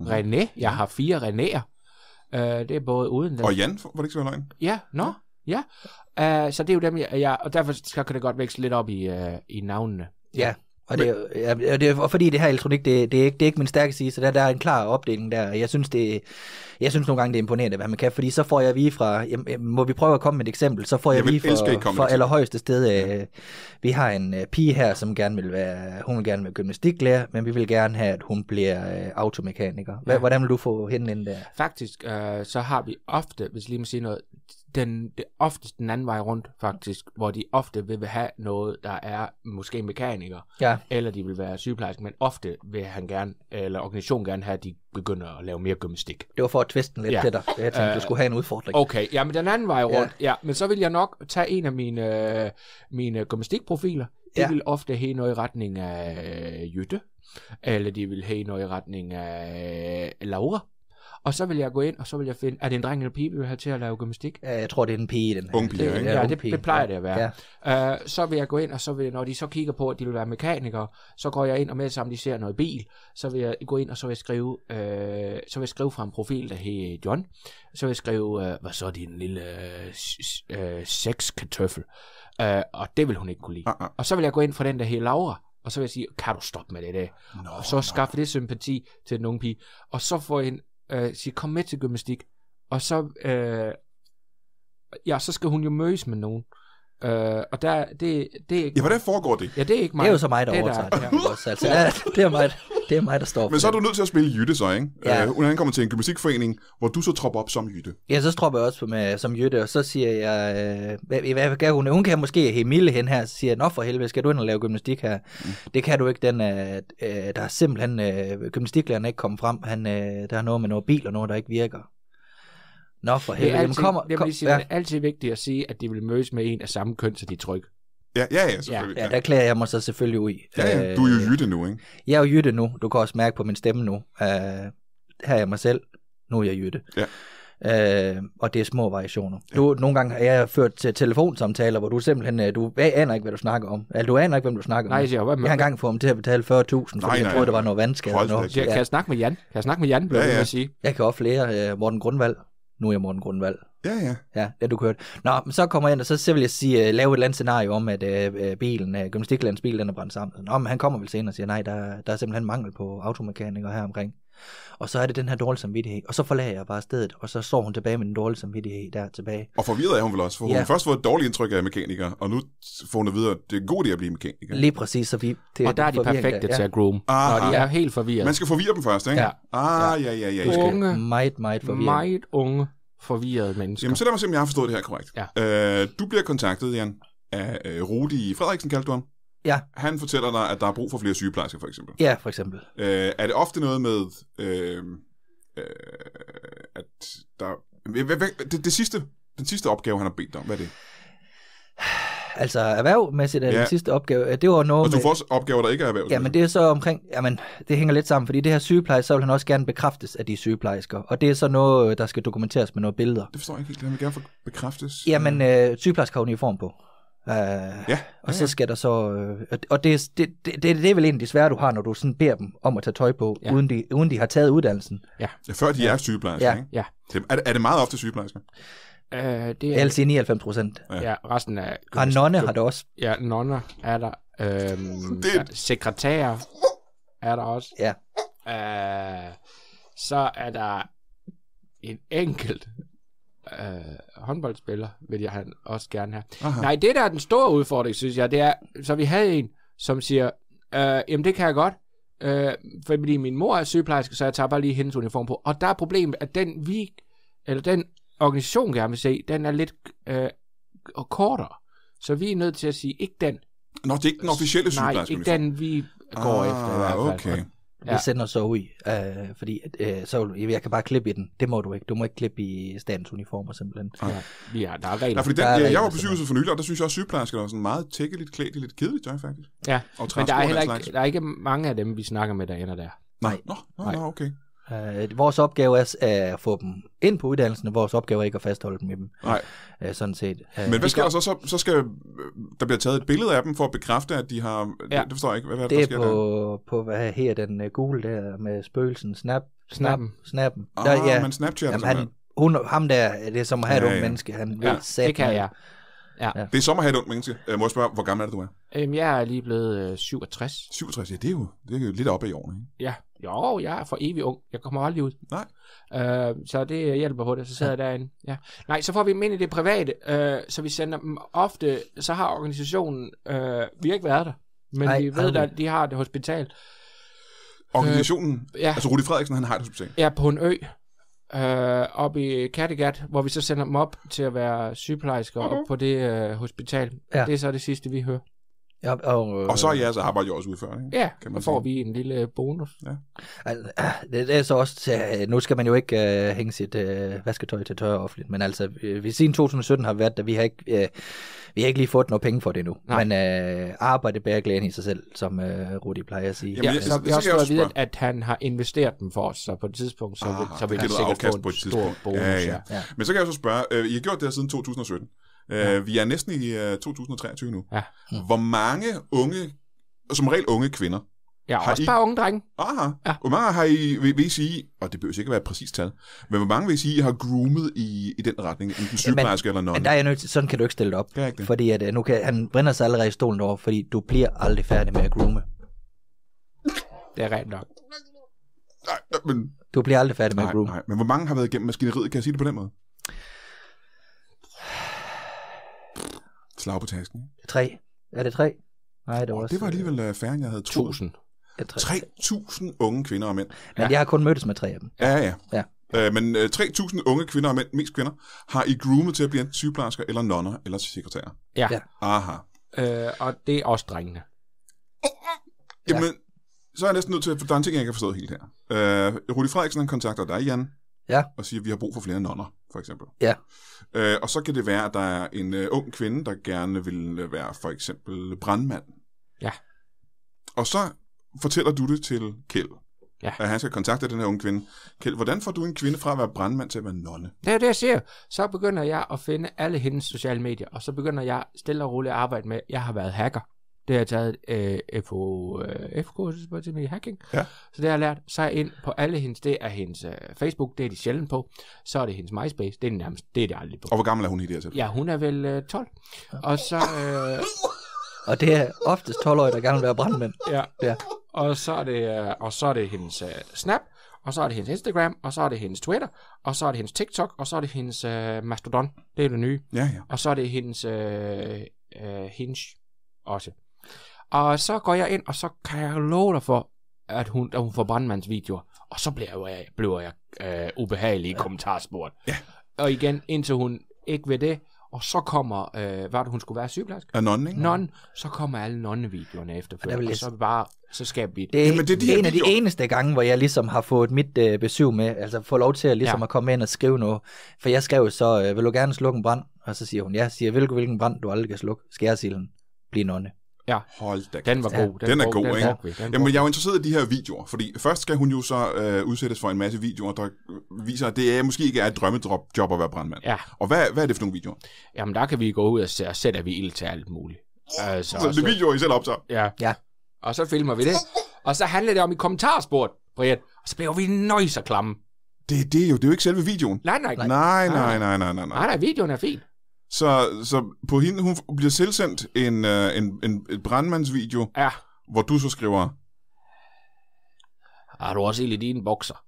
Speaker 3: René. Jeg har fire Renéer. Øh, det er både uden den.
Speaker 1: Og Jan, var det ikke så løgn?
Speaker 3: Ja, nå, ja. Uh, så det er jo dem, jeg, jeg og derfor så kan det godt veksle lidt op i, uh, i navnene.
Speaker 4: Ja, og det, jo- ja, og det er, og fordi det her elektronik, det, det, er ikke, det er ikke min stærke side, så der, der er en klar opdeling der. Jeg synes, det, jeg synes nogle gange, det er imponerende, hvad man kan, fordi så får jeg vi fra, jamen, må vi prøve at komme med et eksempel, så får jeg,
Speaker 1: Jeg
Speaker 4: vi fra, fra allerhøjeste sted, øh, vi har en øh, pige her, som gerne vil være, hun vil gerne være gymnastiklærer, men vi vil gerne have, at hun bliver øh, automekaniker. Hvad,
Speaker 3: Ja.
Speaker 4: Hvordan vil du få hende ind der?
Speaker 3: Faktisk, uh, så har vi ofte, hvis lige må sige noget, den, det er oftest den anden vej rundt, faktisk, hvor de ofte vil have noget, der er måske mekaniker,
Speaker 4: Ja,
Speaker 3: eller de vil være sygeplejerske, men ofte vil han gerne, eller organisationen gerne have, at de begynder at lave mere gymnastik.
Speaker 4: det var for at tviste den lidt
Speaker 3: Ja.
Speaker 4: dig. Jeg tænkte,
Speaker 3: Øh,
Speaker 4: du skulle have en udfordring.
Speaker 3: Okay, ja, men den anden vej rundt, ja. ja men så vil jeg nok tage en af mine, øh, mine gymnastikprofiler. De
Speaker 4: Ja.
Speaker 3: vil ofte have noget i retning af øh, Jytte, eller de vil have noget i retning af øh, Laura. Og så vil jeg gå ind, og så vil jeg finde, er det en dreng eller pige, vi vil have til at lave gymnastik?
Speaker 4: Ja, jeg tror, det er en pige, den her.
Speaker 1: Ung pige,
Speaker 4: Det-
Speaker 1: ikke?
Speaker 3: Ja, det, det plejer det at være.
Speaker 4: Ja.
Speaker 3: Uh, så vil jeg gå ind, og så vil, når de så kigger på, at de vil være mekanikere, så går jeg ind, og med det samme de ser noget bil, så vil jeg gå ind, og så vil jeg skrive, uh, så vil jeg skrive fra en profil, der hedder John. Så vil jeg skrive, uh, hvad så er din lille uh, uh, sexkartøffel? Uh, og det vil hun ikke kunne lide.
Speaker 1: Ah.
Speaker 3: Og så vil jeg gå ind for den, der hedder Laura, og så vil jeg sige, kan du stoppe med det der?
Speaker 1: Nå,
Speaker 3: og så skaffe det sympati til den unge pige. Og så få en, øh, siger, kom med til gymnastik. Og så, øh, ja, så skal hun jo mødes med nogen. Øh, og der, det, det er ikke
Speaker 1: Ja, hvordan foregår det?
Speaker 3: Ja, det er ikke mig.
Speaker 4: Det er jo så mig, der
Speaker 3: Det er
Speaker 4: overtager
Speaker 3: der,
Speaker 4: det. Også, altså, ja, det, er mig, det er mig, der står
Speaker 1: Men så er du nødt til at spille Jytte så, ikke?
Speaker 4: Ja.
Speaker 1: Øh, hun er ankommet til en gymnastikforening, hvor du så tropper op som Jytte.
Speaker 4: Ja, så stropper jeg også med, som Jytte, og så siger jeg, øh, hvad, hvad gør hun? Hun kan måske have Mille hen her, så siger jeg, nå for helvede, skal du ind og lave gymnastik her? Mm. Det kan du ikke, den, øh, øh, der er simpelthen, øh, gymnastiklæreren er ikke kommet frem, han, øh, der er noget med noget bil og noget, der ikke virker. Nå for
Speaker 3: Det er
Speaker 4: helvede,
Speaker 3: altid,
Speaker 4: Jamen, kommer,
Speaker 3: det, vil
Speaker 4: kom,
Speaker 3: sige,
Speaker 4: ja,
Speaker 3: det er altid vigtigt at sige, at de vil mødes med en af samme køn, så de er trygge.
Speaker 1: Ja, ja, ja, selvfølgelig.
Speaker 4: ja, der klæder jeg mig så selvfølgelig ud.
Speaker 1: ja, ja. Du er jo Jytte nu, ikke?
Speaker 4: Jeg er jo Jytte nu, du kan også mærke på min stemme nu. Uh, her er jeg mig selv, nu er jeg Jytte.
Speaker 1: Ja.
Speaker 4: Uh, og det er små variationer. Du, nogle gange har jeg ført til telefonsamtaler, hvor du simpelthen, øh, du aner ikke, hvad du snakker om. Altså, du aner ikke, hvem du snakker
Speaker 3: Nej,
Speaker 4: om.
Speaker 3: jeg
Speaker 4: Jeg har engang fået ham til at betale 40.000, fordi
Speaker 1: Nej,
Speaker 4: jeg
Speaker 1: nej,
Speaker 4: troede, der
Speaker 1: nej.
Speaker 4: var noget vandskade.
Speaker 1: Hold
Speaker 4: eller noget.
Speaker 3: kan, kan jeg snakke med Jan? Kan jeg snakke med Jan,
Speaker 1: Ja,
Speaker 3: ja,
Speaker 1: ja.
Speaker 3: ja. at sige.
Speaker 4: Jeg kan også flere. Uh, Morten Grundvald. Nu er jeg Morten Grundvald.
Speaker 1: Ja, ja.
Speaker 4: Ja, det du kørt. Nå, men så kommer jeg ind, og så, så vil jeg sige, uh, lave et eller andet scenarie om, at uh, bilen, uh, gymnastiklandets bil, den er brændt sammen. Nå, men han kommer vel senere og siger, nej, der, der er simpelthen mangel på automekanikere her omkring. Og så er det den her dårlige samvittighed. Og så forlader jeg bare stedet, og så står hun tilbage med den dårlige samvittighed der tilbage.
Speaker 1: Og forvirret er hun vel også, for hun
Speaker 4: Ja.
Speaker 1: har først fået et dårligt indtryk af mekaniker, og nu får hun at vide, at det er en god idé at blive mekaniker.
Speaker 4: Lige præcis, så vi... Det,
Speaker 3: Og der er de perfekte
Speaker 4: der.
Speaker 3: til at groom,
Speaker 1: Aha.
Speaker 3: når de er helt forvirret.
Speaker 1: Man skal forvirre dem først, ikke?
Speaker 3: Ja.
Speaker 1: Ah, ja, ja, ja. Ja.
Speaker 3: unge,
Speaker 4: Meget, meget forvirring.
Speaker 3: meget unge, forvirrede mennesker.
Speaker 1: Jamen, så lad mig se, om jeg har forstået det her korrekt.
Speaker 3: Ja.
Speaker 1: Øh, du bliver kontaktet, Jan, af øh, Rudi Frederiksen, kaldte du ham.
Speaker 4: Ja.
Speaker 1: Han fortæller dig, at der er brug for flere sygeplejersker, for eksempel.
Speaker 4: Ja, for eksempel.
Speaker 1: Øh, er det ofte noget med, øh, øh, at der... Det, det sidste, den sidste opgave, han har bedt dig om, hvad er det?
Speaker 4: Altså erhvervmæssigt er
Speaker 1: Ja.
Speaker 4: den sidste opgave, det var noget
Speaker 1: Og du
Speaker 4: med...
Speaker 1: får også opgaver, der ikke er erhvervsmæssige.
Speaker 4: Ja, men det er så omkring, jamen, det hænger lidt sammen, fordi det her sygepleje, så vil han også gerne bekræftes af de sygeplejersker, og det er så noget, der skal dokumenteres med nogle billeder.
Speaker 1: Det forstår jeg ikke helt. Det vil gerne få bekræftes.
Speaker 4: Jamen, øh, sygeplejersker har uniform på. Uh,
Speaker 1: Ja,
Speaker 4: og så skal der så, øh, og det, er- det, det, det, det er vel egentlig det svære, du har, når du sådan beder dem om at tage tøj på,
Speaker 3: Ja.
Speaker 4: ja. uden, de, uden de har taget uddannelsen.
Speaker 1: ja, før de er sygeplejersker,
Speaker 4: Ja.
Speaker 1: ikke?
Speaker 3: Ja.
Speaker 1: Det, er, er det meget ofte sygeplejersker?
Speaker 3: Øh, det er,
Speaker 4: sige 99 procent.
Speaker 3: ja, resten af...
Speaker 4: Og nonne har det også.
Speaker 3: Ja, nonner er der. Øhm,
Speaker 1: Det-
Speaker 3: der sekretærer er der også.
Speaker 4: Ja.
Speaker 3: Øh, så er der en enkelt øh, håndboldspiller, vil jeg han også gerne have.
Speaker 1: Aha.
Speaker 3: Nej, det der er den store udfordring, synes jeg, det er, så vi havde en, som siger, øh, jamen det kan jeg godt, øh, fordi min mor er sygeplejerske, så jeg tager bare lige hendes uniform på. Og der er problemet, at den vi, eller den organisation, gerne vil se, den er lidt øh, kortere. Så vi er nødt til at sige, ikke den.
Speaker 1: Nå, det er ikke den officielle
Speaker 3: Nej,
Speaker 1: sygeplejerske.
Speaker 3: ikke den, vi går
Speaker 1: ah,
Speaker 3: efter i hvert fald.
Speaker 1: okay.
Speaker 4: Vi
Speaker 3: Ja.
Speaker 4: sender så ud, øh, fordi øh, så, jeg kan bare klippe i den. Det må du ikke. Du må ikke klippe i statens uniformer simpelthen.
Speaker 3: Ja, vi er, der er regler.
Speaker 1: Ja, fordi den,
Speaker 4: Der er
Speaker 1: ja, jeg
Speaker 4: regler
Speaker 1: var på sygehuset for nylig, og der synes jeg også, at sygeplejersker er sådan meget tækkeligt klædt i lidt kedeligt tøj, faktisk.
Speaker 3: Ja,
Speaker 1: Og
Speaker 3: men der er heller ikke, der er ikke mange af dem, vi snakker med, der ender der.
Speaker 1: Nej. Nå, nå,
Speaker 3: Nej.
Speaker 1: nå, okay.
Speaker 4: Øh, vores opgave er at få dem ind på uddannelsen, og vores opgave er ikke at fastholde dem i dem.
Speaker 1: Nej.
Speaker 4: Øh, sådan set. Øh,
Speaker 1: Men hvad sker der så? så? Så skal øh, der bliver taget et billede af dem for at bekræfte, at de har...
Speaker 3: Ja.
Speaker 1: Det, det forstår jeg ikke. Hvad, hvad
Speaker 4: det
Speaker 1: der
Speaker 4: er
Speaker 1: sker der?
Speaker 4: på, på, hvad her den uh, gule der med spøgelsen, snap, snap,
Speaker 3: Snappen.
Speaker 4: snappen.
Speaker 1: Ah,
Speaker 4: der, ja,
Speaker 1: man Snapchat.
Speaker 4: jamen, han, hun, ham der, det er som at have
Speaker 1: Ja,
Speaker 4: et ungt
Speaker 1: ja.
Speaker 4: menneske. Han
Speaker 3: Ja,
Speaker 4: ved sat
Speaker 3: det kan
Speaker 4: med-
Speaker 3: jeg.
Speaker 1: Det er sommer at have et ungt menneske. Jeg må jeg spørge, hvor gammel er det, du er?
Speaker 3: Øhm, jeg er lige blevet øh, 67.
Speaker 1: 67, ja, det er jo, det er jo lidt oppe i årene, ikke?
Speaker 3: Ja, jo, jeg er for evig ung. Jeg kommer aldrig ud.
Speaker 1: Nej.
Speaker 3: Øh, så det hjælper på det, så sidder jeg derinde. Ja. Nej, så får vi dem ind i det private, øh, så vi sender dem ofte, så har organisationen, øh, vi har ikke været der, men
Speaker 4: Nej,
Speaker 3: vi ved, at de har det hospital.
Speaker 1: Organisationen,
Speaker 3: Ja,
Speaker 1: altså Rudi Frederiksen, han har et hospital.
Speaker 3: er på en ø, øh, op i Kattegat, hvor vi så sender dem op til at være sygeplejersker op på det øh, hospital.
Speaker 4: Ja.
Speaker 3: Det er så det sidste, vi hører.
Speaker 4: Ja, og, øh,
Speaker 1: Og så er jeres arbejde jo også udført, ikke?
Speaker 3: Ja,
Speaker 1: Kan man
Speaker 3: så får
Speaker 1: sige.
Speaker 3: vi en lille bonus.
Speaker 4: Altså, det, det er så også øh, nu skal man jo ikke uh, hænge sit uh, vasketøj til tørre offentligt, men altså, øh, vi siden 2017 har været der, vi har ikke, uh, vi har ikke lige fået noget penge for det endnu.
Speaker 3: Nej.
Speaker 4: Men uh, arbejde bærer glæden i sig selv, som uh, Rudi plejer at sige.
Speaker 1: Jamen,
Speaker 3: Ja,
Speaker 1: jeg-
Speaker 3: så,
Speaker 1: så
Speaker 3: vi har også fået at vide, at han har investeret dem for os, så på et tidspunkt, så,
Speaker 1: Ah,
Speaker 3: så vil
Speaker 1: det
Speaker 3: sikkert få en
Speaker 1: på et
Speaker 3: stor bonus.
Speaker 1: Ja, ja.
Speaker 3: Ja.
Speaker 4: Ja.
Speaker 1: Men så kan jeg så spørge, øh, I har gjort det her siden 2017. Øh, Vi er næsten i øh, 2023 nu.
Speaker 3: Ja.
Speaker 1: Hvor mange unge, som regel unge kvinder,
Speaker 3: Ja,
Speaker 1: Har
Speaker 3: også
Speaker 1: I-
Speaker 3: bare unge drenge.
Speaker 1: aha,
Speaker 3: Ja.
Speaker 1: hvor mange har I, vil, vil I sige, og det behøver sikkert være et præcist tal, men hvor mange vil I sige, I har groomet i, i den retning, enten sygeplejerske eller
Speaker 4: Men
Speaker 1: nonne?
Speaker 4: der er jeg nødt til, sådan kan du ikke stille det op.
Speaker 1: Kan jeg ikke det?
Speaker 4: Fordi at, øh, nu kan, han brænder sig allerede i stolen over, fordi du bliver aldrig færdig med at groome.
Speaker 3: Det er rent nok.
Speaker 1: Nej, nej, men,
Speaker 4: Du bliver aldrig færdig med
Speaker 1: nej,
Speaker 4: at groome.
Speaker 1: nej, men hvor mange har været igennem maskineriet? Kan jeg sige det på den måde? Slag på tasken.
Speaker 4: Tre. Er det tre? Nej, det var
Speaker 1: Oh,
Speaker 4: også...
Speaker 1: det var alligevel øh, færre, end jeg havde troet.
Speaker 3: Tusind.
Speaker 4: øh, tre.
Speaker 1: 3.000 unge kvinder og mænd.
Speaker 4: Men jeg har kun mødtes med tre af dem.
Speaker 1: Ja, ja.
Speaker 4: Ja.
Speaker 1: Øh, men øh, 3.000 unge kvinder og mænd, mest kvinder, har I groomet til at blive enten sygeplejersker eller nonner eller sekretærer.
Speaker 3: Ja.
Speaker 4: Ja.
Speaker 1: Aha.
Speaker 3: Øh, og det er også drengene.
Speaker 1: Jamen, så er jeg næsten nødt til, for der er en ting, jeg ikke har forstået helt her. Øh, Rudi Frederiksen, han kontakter dig, Jan,
Speaker 4: Ja.
Speaker 1: og siger, at vi har brug for flere nonner, for eksempel.
Speaker 4: Ja.
Speaker 1: Øh, og så kan det være, at der er en øh, ung kvinde, der gerne vil øh, være for eksempel brandmand.
Speaker 3: Ja.
Speaker 1: Og så fortæller du det til Kjeld,
Speaker 3: Ja.
Speaker 1: at han skal kontakte den her unge kvinde. Kjeld, hvordan får du en kvinde fra at være brandmand til at være nonne?
Speaker 3: Det er det, jeg siger. Så begynder jeg at finde alle hendes sociale medier, og så begynder jeg stille og roligt at arbejde med, jeg har været hacker. Det har jeg taget øh, FO, øh, F-kursus på til med hacking.
Speaker 1: Ja.
Speaker 3: Så det har jeg lært. Så er jeg ind på alle hendes, det er hendes øh, Facebook, det er de sjældent på. Så er det hendes MySpace, det er, nærmest, det er det aldrig på.
Speaker 1: Og hvor gammel er hun i det her tilfælde?
Speaker 3: Ja, hun er vel øh, 12. Og så, øh,
Speaker 4: Og det er oftest 12-årige, der gerne vil være brandmænd.
Speaker 3: ja,
Speaker 4: Ja.
Speaker 3: og så er det, øh, og så er det hendes øh, Snap, og så er det hendes Instagram, og så er det hendes Twitter, og så er det hendes TikTok, og så er det hendes øh, Mastodon. Det er det nye.
Speaker 1: Ja, ja.
Speaker 3: Og så er det hendes øh, øh, Hinge også. Og så går jeg ind, og så kan jeg love dig for, at hun, at hun får brandmandsvideoer. Og så bliver jeg, bliver jeg øh, ubehagelig i kommentarsporet.
Speaker 1: Ja.
Speaker 3: Og igen, indtil hun ikke vil det, og så kommer, øh, hvad det, hun skulle være sygeplejerske?
Speaker 1: Er nonnen, ikke?
Speaker 3: Non, så kommer alle nonnevideoerne efterfølgende,
Speaker 4: vil
Speaker 3: og
Speaker 4: jeg
Speaker 3: så bare, så skaber vi et.
Speaker 4: Det er,
Speaker 1: Jamen, det er de
Speaker 4: en af de eneste gange, hvor jeg ligesom har fået mit øh, besøg med, altså få lov til at, ligesom
Speaker 3: Ja.
Speaker 4: at komme ind og skrive noget. For jeg skrev så, øh, vil du gerne slukke en brand? Og så siger hun, ja, siger, hvilken, hvilken brand du aldrig kan slukke? Skærsilden. Bliv nonne.
Speaker 1: Hold da
Speaker 3: Den var
Speaker 4: Ja.
Speaker 3: god.
Speaker 1: Den er
Speaker 3: brugte-
Speaker 1: god,
Speaker 3: den
Speaker 1: ikke?
Speaker 3: vi, den
Speaker 1: Jamen, jeg er jo interesseret i de her videoer, fordi først skal hun jo så øh, udsættes for en masse videoer, der viser, at det er, måske ikke er et drømmejob job at være brandmand.
Speaker 3: Ja,
Speaker 1: Og hvad, hvad er det for nogle videoer?
Speaker 3: jamen der kan vi gå ud og se, og sætter vi ild til alt muligt. Altså,
Speaker 1: Så det er videoer, I selv optager?
Speaker 3: Ja.
Speaker 4: Ja.
Speaker 3: Og så filmer vi det. Og så handler det om i kommentarsport, Brian. Og så bliver vi nøjs og klamme.
Speaker 1: Det, det, er jo, det er jo ikke selve videoen.
Speaker 3: Nej, nej, nej.
Speaker 1: Nej, nej, nej, nej, nej,
Speaker 3: Nej,
Speaker 1: nej.
Speaker 3: nej, videoen er fin.
Speaker 1: Så, så på hende, hun bliver selvsendt en, øh, en, en, en brandmandsvideo,
Speaker 3: Ja.
Speaker 1: hvor du så skriver,
Speaker 3: Har du også ild i dine bukser?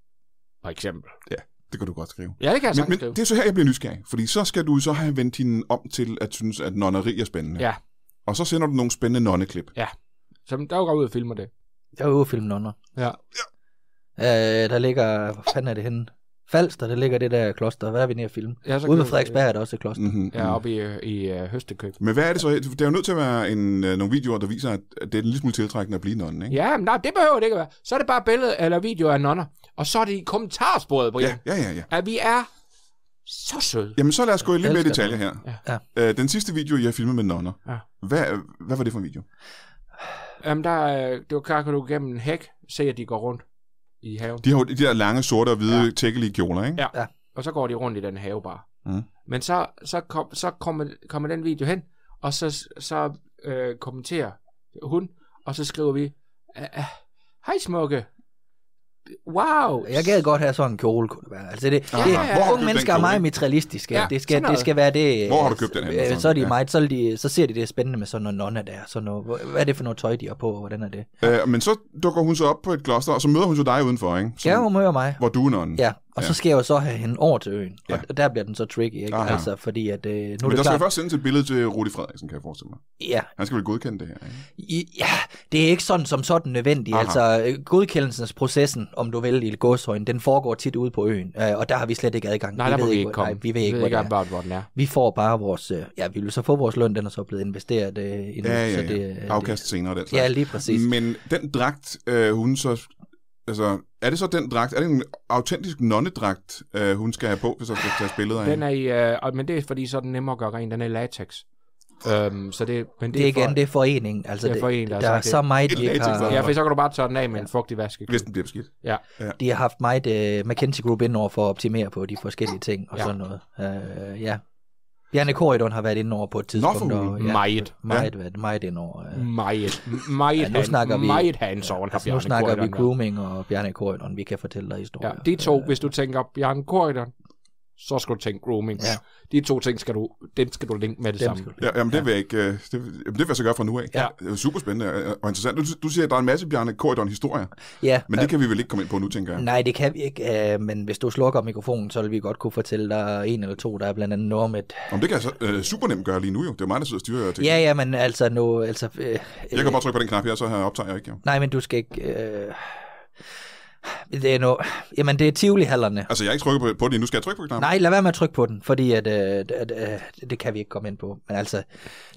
Speaker 3: For eksempel.
Speaker 1: det kan du godt skrive.
Speaker 3: Ja, det kan jeg
Speaker 1: Men,
Speaker 3: sagtens
Speaker 1: men
Speaker 3: skrive.
Speaker 1: det er så her, jeg bliver nysgerrig, fordi så skal du så have vendt hende om til at synes, at nonneri er spændende.
Speaker 3: Ja.
Speaker 1: Og så sender du nogle spændende nonneklip.
Speaker 3: Så der går ud og filmer det.
Speaker 4: Jeg er ude og filme nonner.
Speaker 3: Ja.
Speaker 4: Øh, der ligger, hvor fanden er det henne? Falster, der ligger det der kloster. Hvad er vi nede at filme?
Speaker 3: Ja,
Speaker 4: Ude ved
Speaker 3: kan-
Speaker 4: Frederiksberg er der også et kloster.
Speaker 1: Mm-hmm.
Speaker 3: Ja, oppe i, i uh, Høstekøb.
Speaker 1: Men hvad er det så? Det er jo nødt til at være en, øh, nogle videoer, der viser, at det er en lille smule tiltrækkende at blive nonne, ikke?
Speaker 3: Ja, men nej, det behøver det ikke at være. Så er det bare billede eller video af nonner. Og så er det i kommentarsporet, Brian.
Speaker 1: ja, ja, ja. ja.
Speaker 3: At vi er så søde.
Speaker 1: Jamen, så lad os gå i lidt mere
Speaker 4: Elsker
Speaker 1: detaljer her.
Speaker 4: Ja.
Speaker 1: Øh, den sidste video, jeg har filmet med nonner,
Speaker 3: Ja.
Speaker 1: hvad, hvad var det for en video?
Speaker 3: Jamen, der, er- det var klart, at du gennem en hæk se, at de går rundt i haven.
Speaker 1: De har jo de der lange, sorte og hvide,
Speaker 3: Ja.
Speaker 1: ja. tækkelige kjoler, ikke?
Speaker 3: Ja. Og så går de rundt i den have bare.
Speaker 1: Mm.
Speaker 3: Men så, så, kom, så kommer, kommer den video hen, og så, så øh, kommenterer hun, og så skriver vi, "Ah, ah, hej smukke, wow.
Speaker 4: Jeg gad godt have sådan en kjole, kunne det være. Altså det,
Speaker 1: Aha.
Speaker 4: det,
Speaker 3: Hvor har
Speaker 1: du
Speaker 4: unge
Speaker 1: købt
Speaker 4: mennesker er meget materialistiske.
Speaker 3: Ja,
Speaker 4: Ja, det, skal, det skal være det.
Speaker 1: Hvor har du købt den henne?
Speaker 4: Øh, så, er de
Speaker 1: ja.
Speaker 4: meget, så, er de, så ser de det spændende med sådan noget nonne der. Sådan noget. Hvad er det for noget tøj, de har på, og hvordan er det?
Speaker 1: Øh, men så dukker hun så op på et kloster, og så møder hun så dig udenfor, ikke? Som,
Speaker 4: Ja, hun møder mig.
Speaker 1: Hvor du er nonnen.
Speaker 4: Ja, Og
Speaker 1: Ja.
Speaker 4: så skal jeg jo så have hende over til øen.
Speaker 1: Ja.
Speaker 4: Og, der bliver den så tricky, ikke?
Speaker 1: Aha.
Speaker 4: Altså, fordi at... Øh, nu er
Speaker 1: Men
Speaker 4: det
Speaker 1: der skal
Speaker 4: klart,
Speaker 1: først sendes et billede til Rudi Frederiksen, kan jeg forestille mig.
Speaker 4: ja,
Speaker 1: Han skal vel godkende det her, ikke?
Speaker 4: I- Ja, det er ikke sådan som sådan nødvendigt.
Speaker 1: Aha.
Speaker 4: Altså, øh, godkendelsesprocessen, om du vil, i godshøjen, den foregår tit ude på øen, øh, og der har vi slet ikke adgang.
Speaker 3: Nej, der må
Speaker 4: ved
Speaker 3: vi
Speaker 4: ikke, hvor-
Speaker 3: komme.
Speaker 4: Nej, vi ved ikke, hvor
Speaker 3: ikke
Speaker 4: det er.
Speaker 3: hvor den er.
Speaker 4: Vi får bare vores... Øh, ja, vi vil så få vores løn, den er så blevet investeret øh, endnu.
Speaker 1: Ja, ja,
Speaker 4: så
Speaker 1: ja.
Speaker 4: det, øh,
Speaker 1: Afkast senere og den
Speaker 4: Det,
Speaker 1: slags.
Speaker 4: ja, lige præcis.
Speaker 1: Men den dragt, øh, hun så... Altså, er det så den dragt? Er det en autentisk nonnedragt, øh, hun skal have på, hvis der skal tages billeder af
Speaker 3: Den er i, øh, men det er fordi, så er den nemmere at gøre ren. Den er i latex. Øhm, så det, men det,
Speaker 4: det er igen,
Speaker 3: for,
Speaker 4: det er foreningen. Altså,
Speaker 3: Det er
Speaker 4: det,
Speaker 3: foreningen, der
Speaker 4: der er
Speaker 3: det.
Speaker 4: så meget,
Speaker 1: Et
Speaker 4: de ikke har...
Speaker 1: er-
Speaker 3: Ja, for så kan du bare tørre den af med en fugtig vask.
Speaker 1: Hvis den bliver beskidt.
Speaker 3: Ja.
Speaker 4: De har haft meget uh, McKinsey Group ind over for at optimere på de forskellige ting og
Speaker 3: Ja.
Speaker 4: sådan noget. Uh, ja. Bjarne Korydon har været inde over på et tidspunkt.
Speaker 1: for
Speaker 4: og, ja,
Speaker 3: Meget.
Speaker 4: Meget, været meget ind over. Uh,
Speaker 3: Meget, meget,
Speaker 4: Ja, nu snakker vi-
Speaker 3: meget hands-on har
Speaker 4: altså, nu snakker vi
Speaker 3: Corydon været.
Speaker 4: grooming og Bjarne Korydon, vi kan fortælle dig
Speaker 3: Ja,
Speaker 4: historier.
Speaker 3: de to, hvis du tænker Bjarne Corydon, så skal du tænke grooming.
Speaker 4: Ja.
Speaker 3: De to ting skal du, dem skal du linke med det
Speaker 4: Dem
Speaker 3: samme.
Speaker 4: du-
Speaker 1: Ja, jamen, det vil jeg ikke... øh, Det, jamen, det vil jeg så gøre fra nu af.
Speaker 3: Ja.
Speaker 1: Det er jo super spændende øh, og interessant. Du, du siger, at der er en masse Bjarne Korydon-historier,
Speaker 4: Ja,
Speaker 1: men det kan vi vel ikke komme ind på nu, tænker jeg.
Speaker 4: Nej, det kan vi ikke, uh, men hvis du slukker mikrofonen, så vil vi godt kunne fortælle dig en eller to, der er blandt andet noget med...
Speaker 1: Om det kan jeg så øh, super nemt gøre lige nu jo. Det er mig, der sidder og styrer ting.
Speaker 4: Ja, ja, men altså nu... Altså, uh,
Speaker 1: Jeg kan bare trykke på den knap her, så her optager jeg ikke. Jo.
Speaker 4: Nej, men du skal ikke... Uh, det er nu... Jamen, det er Tivoli-hallerne.
Speaker 1: Altså, jeg har ikke trykket på, på det endnu. Skal jeg trykke på knappen?
Speaker 4: Nej, lad være med at trykke på den, fordi at, øh, at, øh, det kan vi ikke komme ind på. Men altså,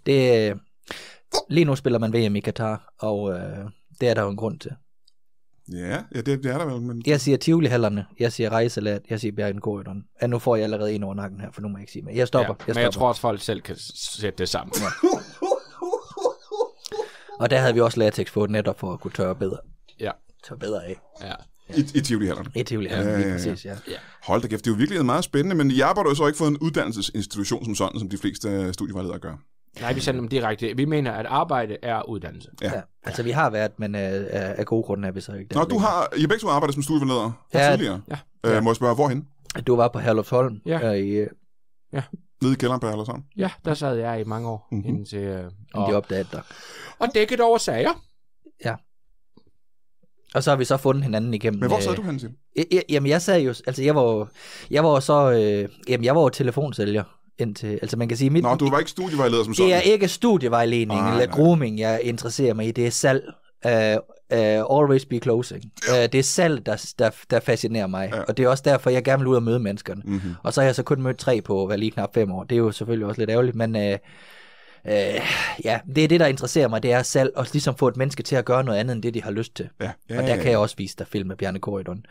Speaker 4: det, øh, lige nu spiller man VM i Katar, og øh, det er der jo en grund til.
Speaker 1: Ja, ja det, det er der vel, men...
Speaker 4: Jeg siger Tivoli-hallerne, jeg siger Rejsalat, jeg siger Bjergen Corridon. Ja, nu får jeg allerede en over nakken her, for nu må jeg ikke sige mere. Jeg stopper,
Speaker 3: Ja,
Speaker 4: jeg
Speaker 3: men jeg
Speaker 4: stopper.
Speaker 3: tror også, folk selv kan sætte det sammen.
Speaker 4: Og der havde vi også latex på netop for at kunne tørre bedre.
Speaker 3: Ja.
Speaker 4: Tørre bedre af.
Speaker 3: Ja.
Speaker 1: I, i Tivoli-hallerne.
Speaker 4: I Tivoli, ja,
Speaker 1: Ja,
Speaker 4: ja,
Speaker 1: ja, ja.
Speaker 4: præcis, ja.
Speaker 1: Hold da kæft, det er jo virkelig meget spændende, men jeg arbejder jo så ikke for en uddannelsesinstitution som sådan, som de fleste øh, studievejledere gør.
Speaker 3: Nej, vi sender dem direkte. Vi mener, at arbejde er uddannelse.
Speaker 1: Ja.
Speaker 4: ja. Altså, vi har været, men øh, af, af gode grunde er vi så ikke der.
Speaker 1: Nå, du har, I har begge to arbejdet som studievejledere
Speaker 4: Ja.
Speaker 1: tidligere.
Speaker 3: Ja.
Speaker 1: Øh, må jeg spørge, hvorhen?
Speaker 4: Du var på Herlufsholm
Speaker 3: Ja.
Speaker 4: øh, i, øh,
Speaker 1: Nede i kælderen på eller sådan?
Speaker 3: Ja, der sad jeg i mange år.
Speaker 1: Mhm.
Speaker 3: Mm-hmm. Indtil, øh,
Speaker 4: inden de
Speaker 3: og,
Speaker 4: opdagede dig.
Speaker 3: og dækket over sager.
Speaker 4: Og så har vi så fundet hinanden igennem.
Speaker 1: Men hvor sad
Speaker 4: øh,
Speaker 1: du hen til?
Speaker 4: Ja, ja, jamen jeg sad jo, altså jeg var jo, jeg var jo så, øh, jamen jeg var jo telefonsælger indtil, altså man kan sige, mit,
Speaker 1: Nå, du var ikke studievejleder som sådan.
Speaker 4: det er ikke studievejledning eller
Speaker 1: nej.
Speaker 4: grooming, jeg interesserer mig i, det er salg. Uh, uh, always be closing. Uh, det er salg, der, der, der fascinerer mig,
Speaker 1: Ja.
Speaker 4: ja. og det er også derfor, jeg gerne vil ud og møde menneskerne.
Speaker 1: Mm-hmm.
Speaker 4: Og så har jeg så kun mødt tre på, hvad lige knap fem år. Det er jo selvfølgelig også lidt ærgerligt, men øh, øh, ja, det er det, der interesserer mig, det er salg, og ligesom få et menneske til at gøre noget andet, end det, de har lyst til.
Speaker 1: Ja. ja,
Speaker 4: Og der kan jeg også vise dig film med Bjarne Korydon.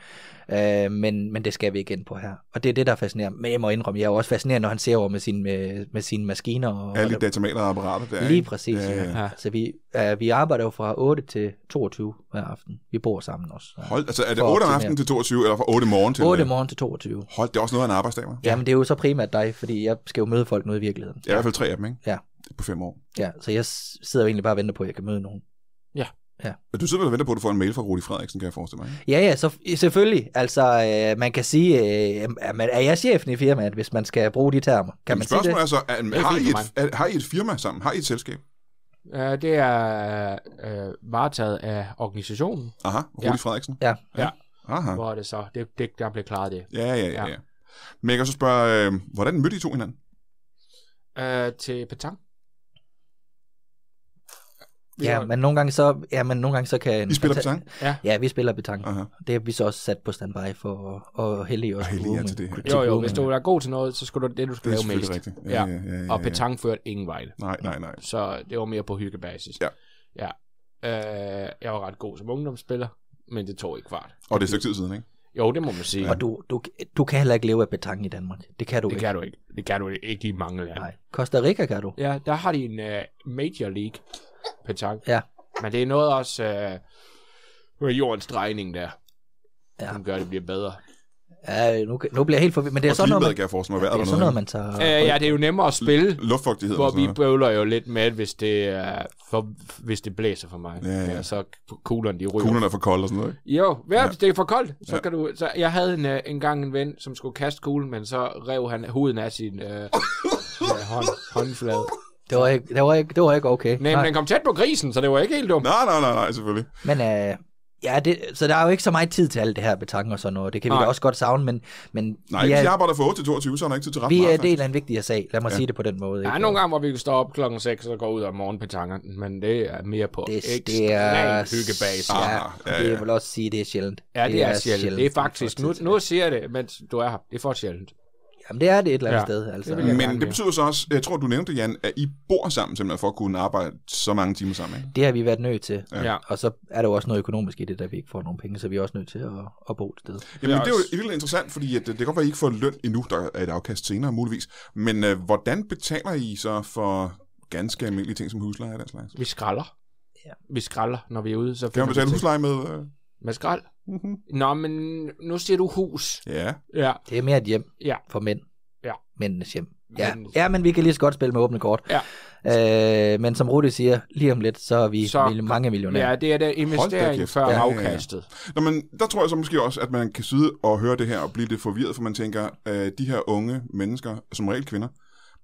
Speaker 4: Øh, men, men det skal vi ikke ind på her. Og det er det, der fascinerer Men jeg må indrømme, jeg er jo også fascineret, når han ser over med, sin, med, med sine maskiner. Og,
Speaker 1: Alle
Speaker 4: og
Speaker 1: de datamater og apparater der.
Speaker 4: Lige præcis,
Speaker 1: Ja,
Speaker 4: ja.
Speaker 1: ja.
Speaker 4: ja. Så vi, øh, vi arbejder jo fra 8 til 22 hver aften. Vi bor sammen også.
Speaker 1: Hold, altså er det
Speaker 4: For at
Speaker 1: 8 om aftenen til 22, eller fra 8 morgen til...
Speaker 4: 8 morgen til 22.
Speaker 1: Hold, det er også noget af en arbejdsdag, hva'?
Speaker 4: Jamen, det er jo så primært dig, fordi jeg skal jo møde folk nu i virkeligheden.
Speaker 1: Ja, i hvert fald tre af dem, ikke?
Speaker 4: Ja.
Speaker 1: På fem år.
Speaker 4: Ja, så jeg sidder jo egentlig bare og venter på, at jeg kan møde nogen.
Speaker 1: Men du sidder vel og venter på, at du får en mail fra Rudi Frederiksen, kan jeg forestille mig?
Speaker 4: Ja, ja, så, selvfølgelig. Altså, øh, man kan sige, øh, er, man- er jeg chefen i firmaet, hvis man skal bruge de termer? Kan
Speaker 1: Men
Speaker 4: man sige det?
Speaker 1: spørgsmålet er så, er,
Speaker 3: er
Speaker 1: har, I et, er, har I et firma sammen? Har I et selskab?
Speaker 3: Uh, det er uh, varetaget af organisationen,
Speaker 1: Aha, Rudi
Speaker 3: Ja.
Speaker 1: Frederiksen?
Speaker 4: Ja.
Speaker 3: Ja.
Speaker 1: Aha.
Speaker 3: hvor det så, det, det der blev klaret det.
Speaker 1: Ja, ja, ja,
Speaker 3: Ja.
Speaker 1: ja. Men jeg kan så spørge, øh, hvordan mødte I to hinanden?
Speaker 3: Uh, til Petang. Vi
Speaker 4: Ja, men nogle gange så, ja, men nogle gange så kan... en-
Speaker 1: I spiller petang?
Speaker 4: Ja, vi spiller betang.
Speaker 1: Aha.
Speaker 4: Det er vi så også sat på standby for, og heldig også.
Speaker 1: Og heldige til det her.
Speaker 3: Jo, jo, hvis du er god til noget, så skulle du det, du
Speaker 1: Det
Speaker 3: skulle lave mest.
Speaker 1: rigtigt.
Speaker 3: Ja,
Speaker 1: ja, ja, ja,
Speaker 3: Og
Speaker 1: ja.
Speaker 3: Petang førte ingen vej.
Speaker 1: Nej, nej, nej.
Speaker 3: Så det var mere på hyggebasis.
Speaker 1: Ja.
Speaker 3: Ja. Uh, jeg var ret god som ungdomsspiller, men det tog ikke fart.
Speaker 1: Og det er et stykke tid siden, ikke?
Speaker 3: Jo, det må man sige.
Speaker 4: Og du, du, du kan heller ikke leve af betang i Danmark. Det kan du
Speaker 3: det
Speaker 4: ikke.
Speaker 3: kan du ikke. Det kan du ikke i mange lande.
Speaker 4: Nej. Costa Rica kan du.
Speaker 3: Ja, der har de en uh, Major League petang.
Speaker 4: Ja.
Speaker 3: Men det er noget også uh, med jordens drejning der,
Speaker 4: Ja.
Speaker 3: som gør, at det bliver bedre.
Speaker 4: Ja, nu, nu bliver jeg helt forvirret. Men det er
Speaker 1: Og
Speaker 4: sådan noget, man,
Speaker 1: kan jeg forestille mig,
Speaker 4: det er sådan noget, man tager...
Speaker 3: Uh, ja, det er jo nemmere at spille,
Speaker 1: Luftfugtighed
Speaker 3: hvor vi bøvler jo lidt med, hvis det, er for, hvis det blæser for mig.
Speaker 1: Ja, ja.
Speaker 3: så kuglerne de ryger.
Speaker 1: Kuglerne er for kolde og sådan noget, ikke?
Speaker 3: Jo, hvad,
Speaker 1: Ja.
Speaker 3: hvis det er for koldt, så
Speaker 1: Ja.
Speaker 3: kan du... Så jeg havde en, uh, en gang en ven, som skulle kaste kuglen, men så rev han huden af sin uh, hånd, håndflade.
Speaker 4: Det var ikke, det var ikke, det var ikke okay.
Speaker 3: Nej, men den kom tæt på grisen, så det var ikke helt dumt.
Speaker 1: Nej, nej, nej, nej, selvfølgelig.
Speaker 4: Men øh, Ja, det, så der er jo ikke så meget tid til alt det her betange og sådan noget. Det kan vi
Speaker 3: Nej.
Speaker 4: da også godt savne, men, men
Speaker 1: Nej,
Speaker 4: vi,
Speaker 1: hvis jeg
Speaker 4: er,
Speaker 1: arbejder fra 8 til 22, så er der ikke tid til ret
Speaker 4: vi
Speaker 1: meget.
Speaker 4: er
Speaker 1: faktisk.
Speaker 4: del af en vigtigere sag. Lad mig ja. sige det på den måde.
Speaker 3: Der er
Speaker 4: ikke?
Speaker 3: nogle gange, hvor vi kan stå op klokken 6 og gå ud af morgenpetangeren, men det er mere på
Speaker 4: det, det er
Speaker 3: hyggebase.
Speaker 1: Ah,
Speaker 4: Ja,
Speaker 1: ja,
Speaker 4: ja,
Speaker 1: ja.
Speaker 4: det vil også sige, det er sjældent.
Speaker 3: Ja, det, det er sjældent. Det er faktisk, nu, nu siger jeg det, mens du er her. Det er for sjældent.
Speaker 4: Jamen, det er det et eller andet
Speaker 3: Ja,
Speaker 4: sted. Altså.
Speaker 3: det
Speaker 1: Men det betyder så også, jeg tror, du nævnte, Jan, at I bor sammen simpelthen for at kunne arbejde så mange timer sammen. Ikke?
Speaker 4: Det har vi været nødt til.
Speaker 1: Ja.
Speaker 4: Og så er der jo også noget økonomisk i det, der vi ikke får nogen penge, så vi er også nødt til at, at bo et sted.
Speaker 1: Jamen,
Speaker 3: Det er
Speaker 1: jo virkelig interessant, fordi at, det kan godt være, at I ikke får løn endnu, der er et afkast senere muligvis. Men øh, hvordan betaler I så for ganske almindelige ting som husleje og den slags?
Speaker 3: Vi skralder.
Speaker 4: Ja.
Speaker 3: Vi skralder, når vi er ude. Så
Speaker 1: Kan man betale husleje med? Øh?
Speaker 3: Med skrald?
Speaker 1: Mm-hmm.
Speaker 3: Nå, men nu siger du hus.
Speaker 1: Ja.
Speaker 3: Ja.
Speaker 4: Det er mere et hjem
Speaker 3: Ja.
Speaker 4: for mænd.
Speaker 3: Ja.
Speaker 4: Mændenes hjem. Ja. Ja, men vi kan lige så godt spille med åbne kort.
Speaker 3: Ja.
Speaker 4: Øh, men som Rudi siger, lige om lidt, så er vi
Speaker 3: Så-
Speaker 4: mange millionærer.
Speaker 3: Ja, det er da investering før
Speaker 1: Ja, ja, ja.
Speaker 3: afkastet.
Speaker 1: Nå, men der tror jeg så måske også, at man kan sidde og høre det her og blive lidt forvirret, for man tænker, at de her unge mennesker, som regel kvinder,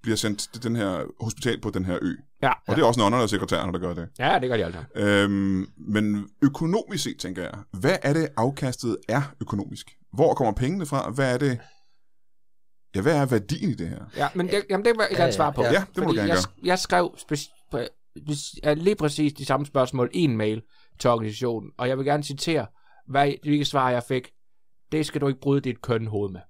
Speaker 1: bliver sendt til den her hospital på den her ø.
Speaker 3: Ja.
Speaker 1: Og det er også nonnerne og sekretærerne, der gør det.
Speaker 3: Ja, det gør de altid.
Speaker 1: Øhm, men økonomisk set, tænker jeg, hvad er det afkastet er økonomisk? Hvor kommer pengene fra? Hvad er det... Ja, hvad er værdien i det her?
Speaker 3: Ja, men det, jamen, det vil jeg gerne svare på.
Speaker 1: Ja, det må du gerne
Speaker 3: jeg,
Speaker 1: gøre.
Speaker 3: jeg skrev speci- ja, lige præcis de samme spørgsmål i en mail til organisationen, og jeg vil gerne citere, hvad, hvilke svar jeg fik. Det skal du ikke bryde dit køn hoved med.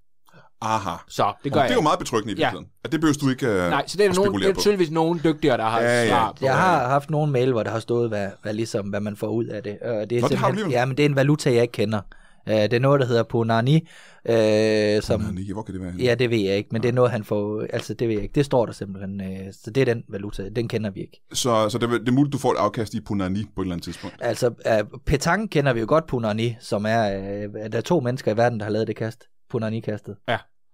Speaker 1: Aha.
Speaker 3: Så, det gør
Speaker 1: Det er
Speaker 3: jeg.
Speaker 1: jo meget betryggende i
Speaker 3: Ja.
Speaker 1: virkeligheden. At det behøver du ikke uh,
Speaker 3: Nej, så det er, nogen, det er tydeligvis nogen dygtigere, der har
Speaker 1: Ja, ja.
Speaker 3: svar på.
Speaker 4: Jeg har haft nogle mail, hvor der har stået, hvad, hvad, ligesom, hvad man får ud af det. Og det er
Speaker 1: Nå, det har du
Speaker 4: ja, men det er en valuta, jeg ikke kender. Uh, det er noget, der hedder Punani, uh, som,
Speaker 1: Nej, hvor kan det være?
Speaker 4: ja, det ved jeg ikke, men det er noget, han får, altså det ved jeg ikke, det står der simpelthen, uh, så det er den valuta, den kender vi ikke.
Speaker 1: Så, så det, er- det er muligt, du får et afkast i Punani på et eller andet tidspunkt.
Speaker 4: Altså, uh, Petang kender vi jo godt Punani, som er, uh, der er to mennesker i verden, der har lavet det kast, Punani-kastet.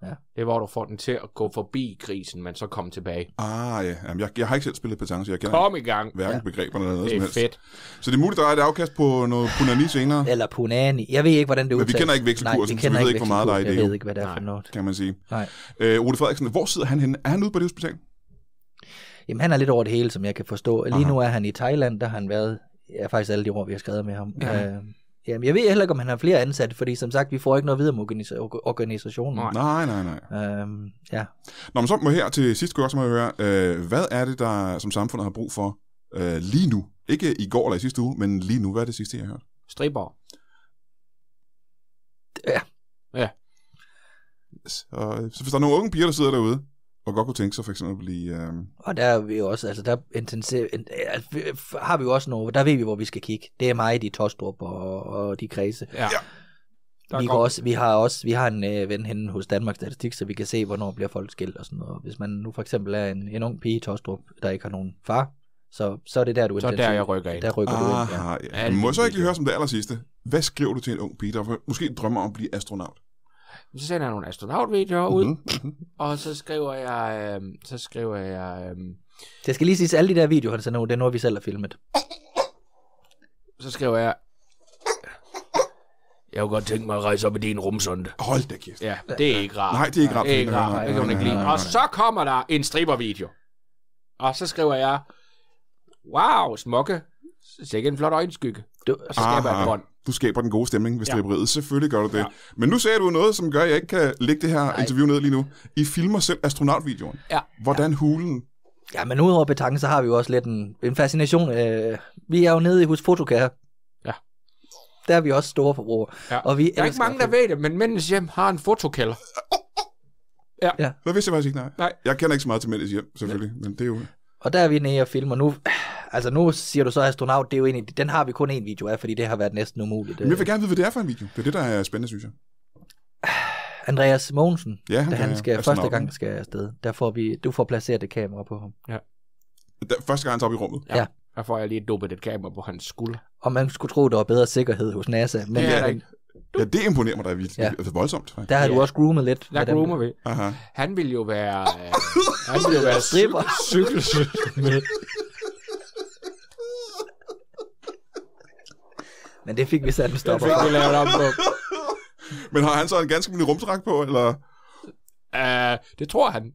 Speaker 3: Det er, hvor du får den til at gå forbi grisen, men så komme tilbage.
Speaker 1: Ah, ja. Jamen, jeg, jeg har ikke selv spillet petanque, så jeg kender
Speaker 3: Kom i gang.
Speaker 1: hverken begreberne eller noget
Speaker 3: Det
Speaker 1: som
Speaker 3: er
Speaker 1: helst.
Speaker 3: fedt.
Speaker 1: Så det er muligt, der er et afkast på noget Punani senere,
Speaker 4: Eller Punani, jeg ved ikke, hvordan det
Speaker 1: Men vi
Speaker 4: udtales.
Speaker 1: kender ikke vekselkursen,
Speaker 4: Nej,
Speaker 1: så
Speaker 4: vi
Speaker 1: vi
Speaker 4: kender
Speaker 1: ved
Speaker 4: ikke
Speaker 1: hvor meget der er i
Speaker 4: vekselkursen.
Speaker 1: det,
Speaker 4: Jeg ved ikke, hvad det er
Speaker 3: Nej.
Speaker 4: for noget.
Speaker 1: kan man sige.
Speaker 4: Nej.
Speaker 1: Øh, Ole Frederiksen, hvor sidder han henne? Er han ude på det hospital?
Speaker 4: Jamen, han er lidt over det hele, som jeg kan forstå. Lige
Speaker 1: Aha.
Speaker 4: nu er han i Thailand, der har han været, ja, faktisk alle de år, vi har skrevet med ham.
Speaker 3: Ja.
Speaker 4: Øh, jamen, jeg ved heller ikke, om han har flere ansatte, fordi som sagt, vi får ikke noget videre om organisa- organisationen.
Speaker 3: Nej.
Speaker 1: Nej, nej.
Speaker 4: Øhm, ja.
Speaker 1: Nå, men så må her til sidst kunne jeg også må høre, øh, hvad er det, der som samfundet har brug for øh, lige nu? Ikke i går eller i sidste uge, men lige nu. Hvad er det sidste, jeg har hørt?
Speaker 3: Striber.
Speaker 1: Så, så hvis der er nogle unge piger, der sidder derude, og godt kunne tænke sig for eksempel at blive... Øh,
Speaker 4: Og der er vi jo også, altså der intensiv, in, altså, har vi jo også nogle, der ved vi, hvor vi skal kigge. Det er meget i Tostrup og, og de kredse.
Speaker 3: Ja. Der
Speaker 4: Vi,
Speaker 3: går
Speaker 4: også, vi har også vi har en øh, ven henne hos Danmarks Statistik, så vi kan se, hvornår bliver folk skilt og sådan noget. Hvis man nu for eksempel er en, en ung pige i Tostrup, der ikke har nogen far, så, så er det der, du
Speaker 3: Så er der, jeg rykker ind.
Speaker 4: Der rykker du ind, ja.
Speaker 1: aha, ja. Må jeg så
Speaker 3: de
Speaker 1: ikke lige høre som det aller sidste? Hvad skriver du til en ung pige, der måske drømmer om at blive astronaut?
Speaker 3: Så sender jeg nogle astronautvideoer ud,
Speaker 1: Mhm, mhm.
Speaker 3: og så skriver jeg, øh, så skriver jeg, øh,
Speaker 4: Det skal lige siges, alle de der videoer, han sender ud, det er noget, vi selv har filmet.
Speaker 3: så skriver jeg, jeg kunne godt tænke mig at rejse op i din rumsonde.
Speaker 1: Hold da kæft.
Speaker 3: Ja, det er ikke rart.
Speaker 1: Nej, det er ikke rart.
Speaker 3: Det er ikke rart.
Speaker 1: nej,
Speaker 3: Det kan hun
Speaker 1: nej,
Speaker 3: ikke
Speaker 1: nej,
Speaker 3: lide.
Speaker 1: nej,
Speaker 3: Og så kommer der en strippervideo. Og så skriver jeg, wow, smukke. Sikke en flot øjenskygge.
Speaker 4: Du,
Speaker 3: Og så skaber jeg et bånd.
Speaker 1: Du skaber den gode stemning ved
Speaker 3: Ja.
Speaker 1: stripperiet. Selvfølgelig gør du det.
Speaker 3: Ja.
Speaker 1: Men nu sagde du noget, som gør, at jeg ikke kan lægge det her interview ned lige nu. I filmer selv astronautvideoen.
Speaker 3: Ja.
Speaker 1: Hvordan hulen...
Speaker 4: ja, men udover betanken, så har vi jo også lidt en, en fascination. Øh, vi er jo nede i hos Fotokær.
Speaker 3: Ja.
Speaker 4: Der er vi også store forbrugere.
Speaker 3: Ja.
Speaker 4: Og vi
Speaker 3: Der er ikke mange, der ved det, men mændenes hjem har en fotokælder.
Speaker 1: Hvad vidste jeg faktisk ikke, nej.
Speaker 3: Nej.
Speaker 1: Jeg kender ikke så meget til mændenes hjem, selvfølgelig. Men det er jo...
Speaker 4: Og der er vi nede og filmer nu. Altså nu siger du så astronaut, det er jo egentlig, den har vi kun en video af, fordi det har været næsten umuligt.
Speaker 1: Men jeg vil gerne vide, hvad det er for en video. Det er det, der er spændende, synes jeg.
Speaker 4: Andreas Mogensen,
Speaker 1: Ja, han
Speaker 4: da han skal første gang skal afsted, der får vi, du får placeret et kamera på ham.
Speaker 1: Da, første gang han tager op i rummet.
Speaker 3: Ja.
Speaker 4: Ja.
Speaker 3: Der får jeg lige duppet et kamera på hans skulder.
Speaker 4: Og man skulle tro, der var bedre sikkerhed hos NASA, men
Speaker 3: Det er der.
Speaker 1: Ja, det imponerer mig da vildt.
Speaker 4: Ja.
Speaker 1: Det er voldsomt. faktisk.
Speaker 4: der har du
Speaker 3: Ja.
Speaker 4: også groomet lidt.
Speaker 3: Der groomer vi.
Speaker 1: Aha.
Speaker 3: Han vil jo være... Øh, han vil jo være
Speaker 4: Stripper.
Speaker 3: cykel, cykel
Speaker 4: Men det fik vi sat en stopper for.
Speaker 3: lavet om på.
Speaker 1: Men har han så en ganske lille rumdragt på, eller...
Speaker 3: Uh, det tror han.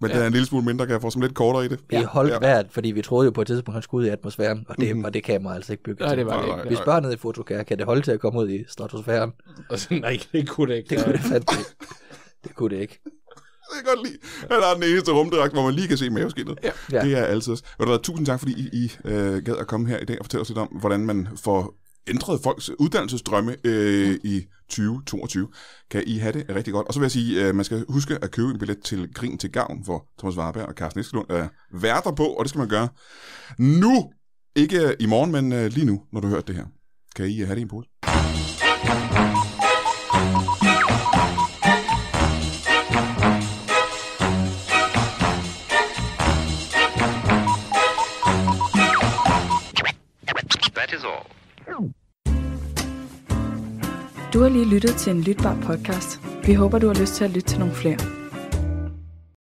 Speaker 1: Men ja. det er en lille smule mindre, kan jeg få som lidt kortere i det.
Speaker 4: Vi holdt ja. vejret, fordi vi troede jo på et tidspunkt, at han skulle ud i atmosfæren, og det, mm-hmm. og det kan man altså ikke bygge
Speaker 3: Nej, det var det ikke.
Speaker 4: Hvis børn nede i fotokær, kan det holde til at komme ud i stratosfæren?
Speaker 3: Og så, nej, det kunne det ikke.
Speaker 4: Det kunne det fandme ikke. Det kunne det ikke.
Speaker 1: Det kan godt lide. Han er den eneste rumdragt, hvor man lige kan se maveskinnet. Ja.
Speaker 4: Ja.
Speaker 1: Det er altid. Og der tusind tak, fordi I, I øh, gad at komme her i dag og fortælle os lidt om, hvordan man får ændret folks uddannelsesdrømme øh, i 2022. Kan I have det rigtig godt. Og så vil jeg sige, at øh, man skal huske at købe en billet til Grin til Gavn, hvor Thomas Warberg og Carsten Eskelund er værter på, og det skal man gøre nu. Ikke øh, i morgen, men øh, lige nu, når du hører det her. Kan I øh, have det i en pose?
Speaker 5: Du har lige lyttet til en lytbar podcast. Vi håber, du har lyst til at lytte til nogle flere.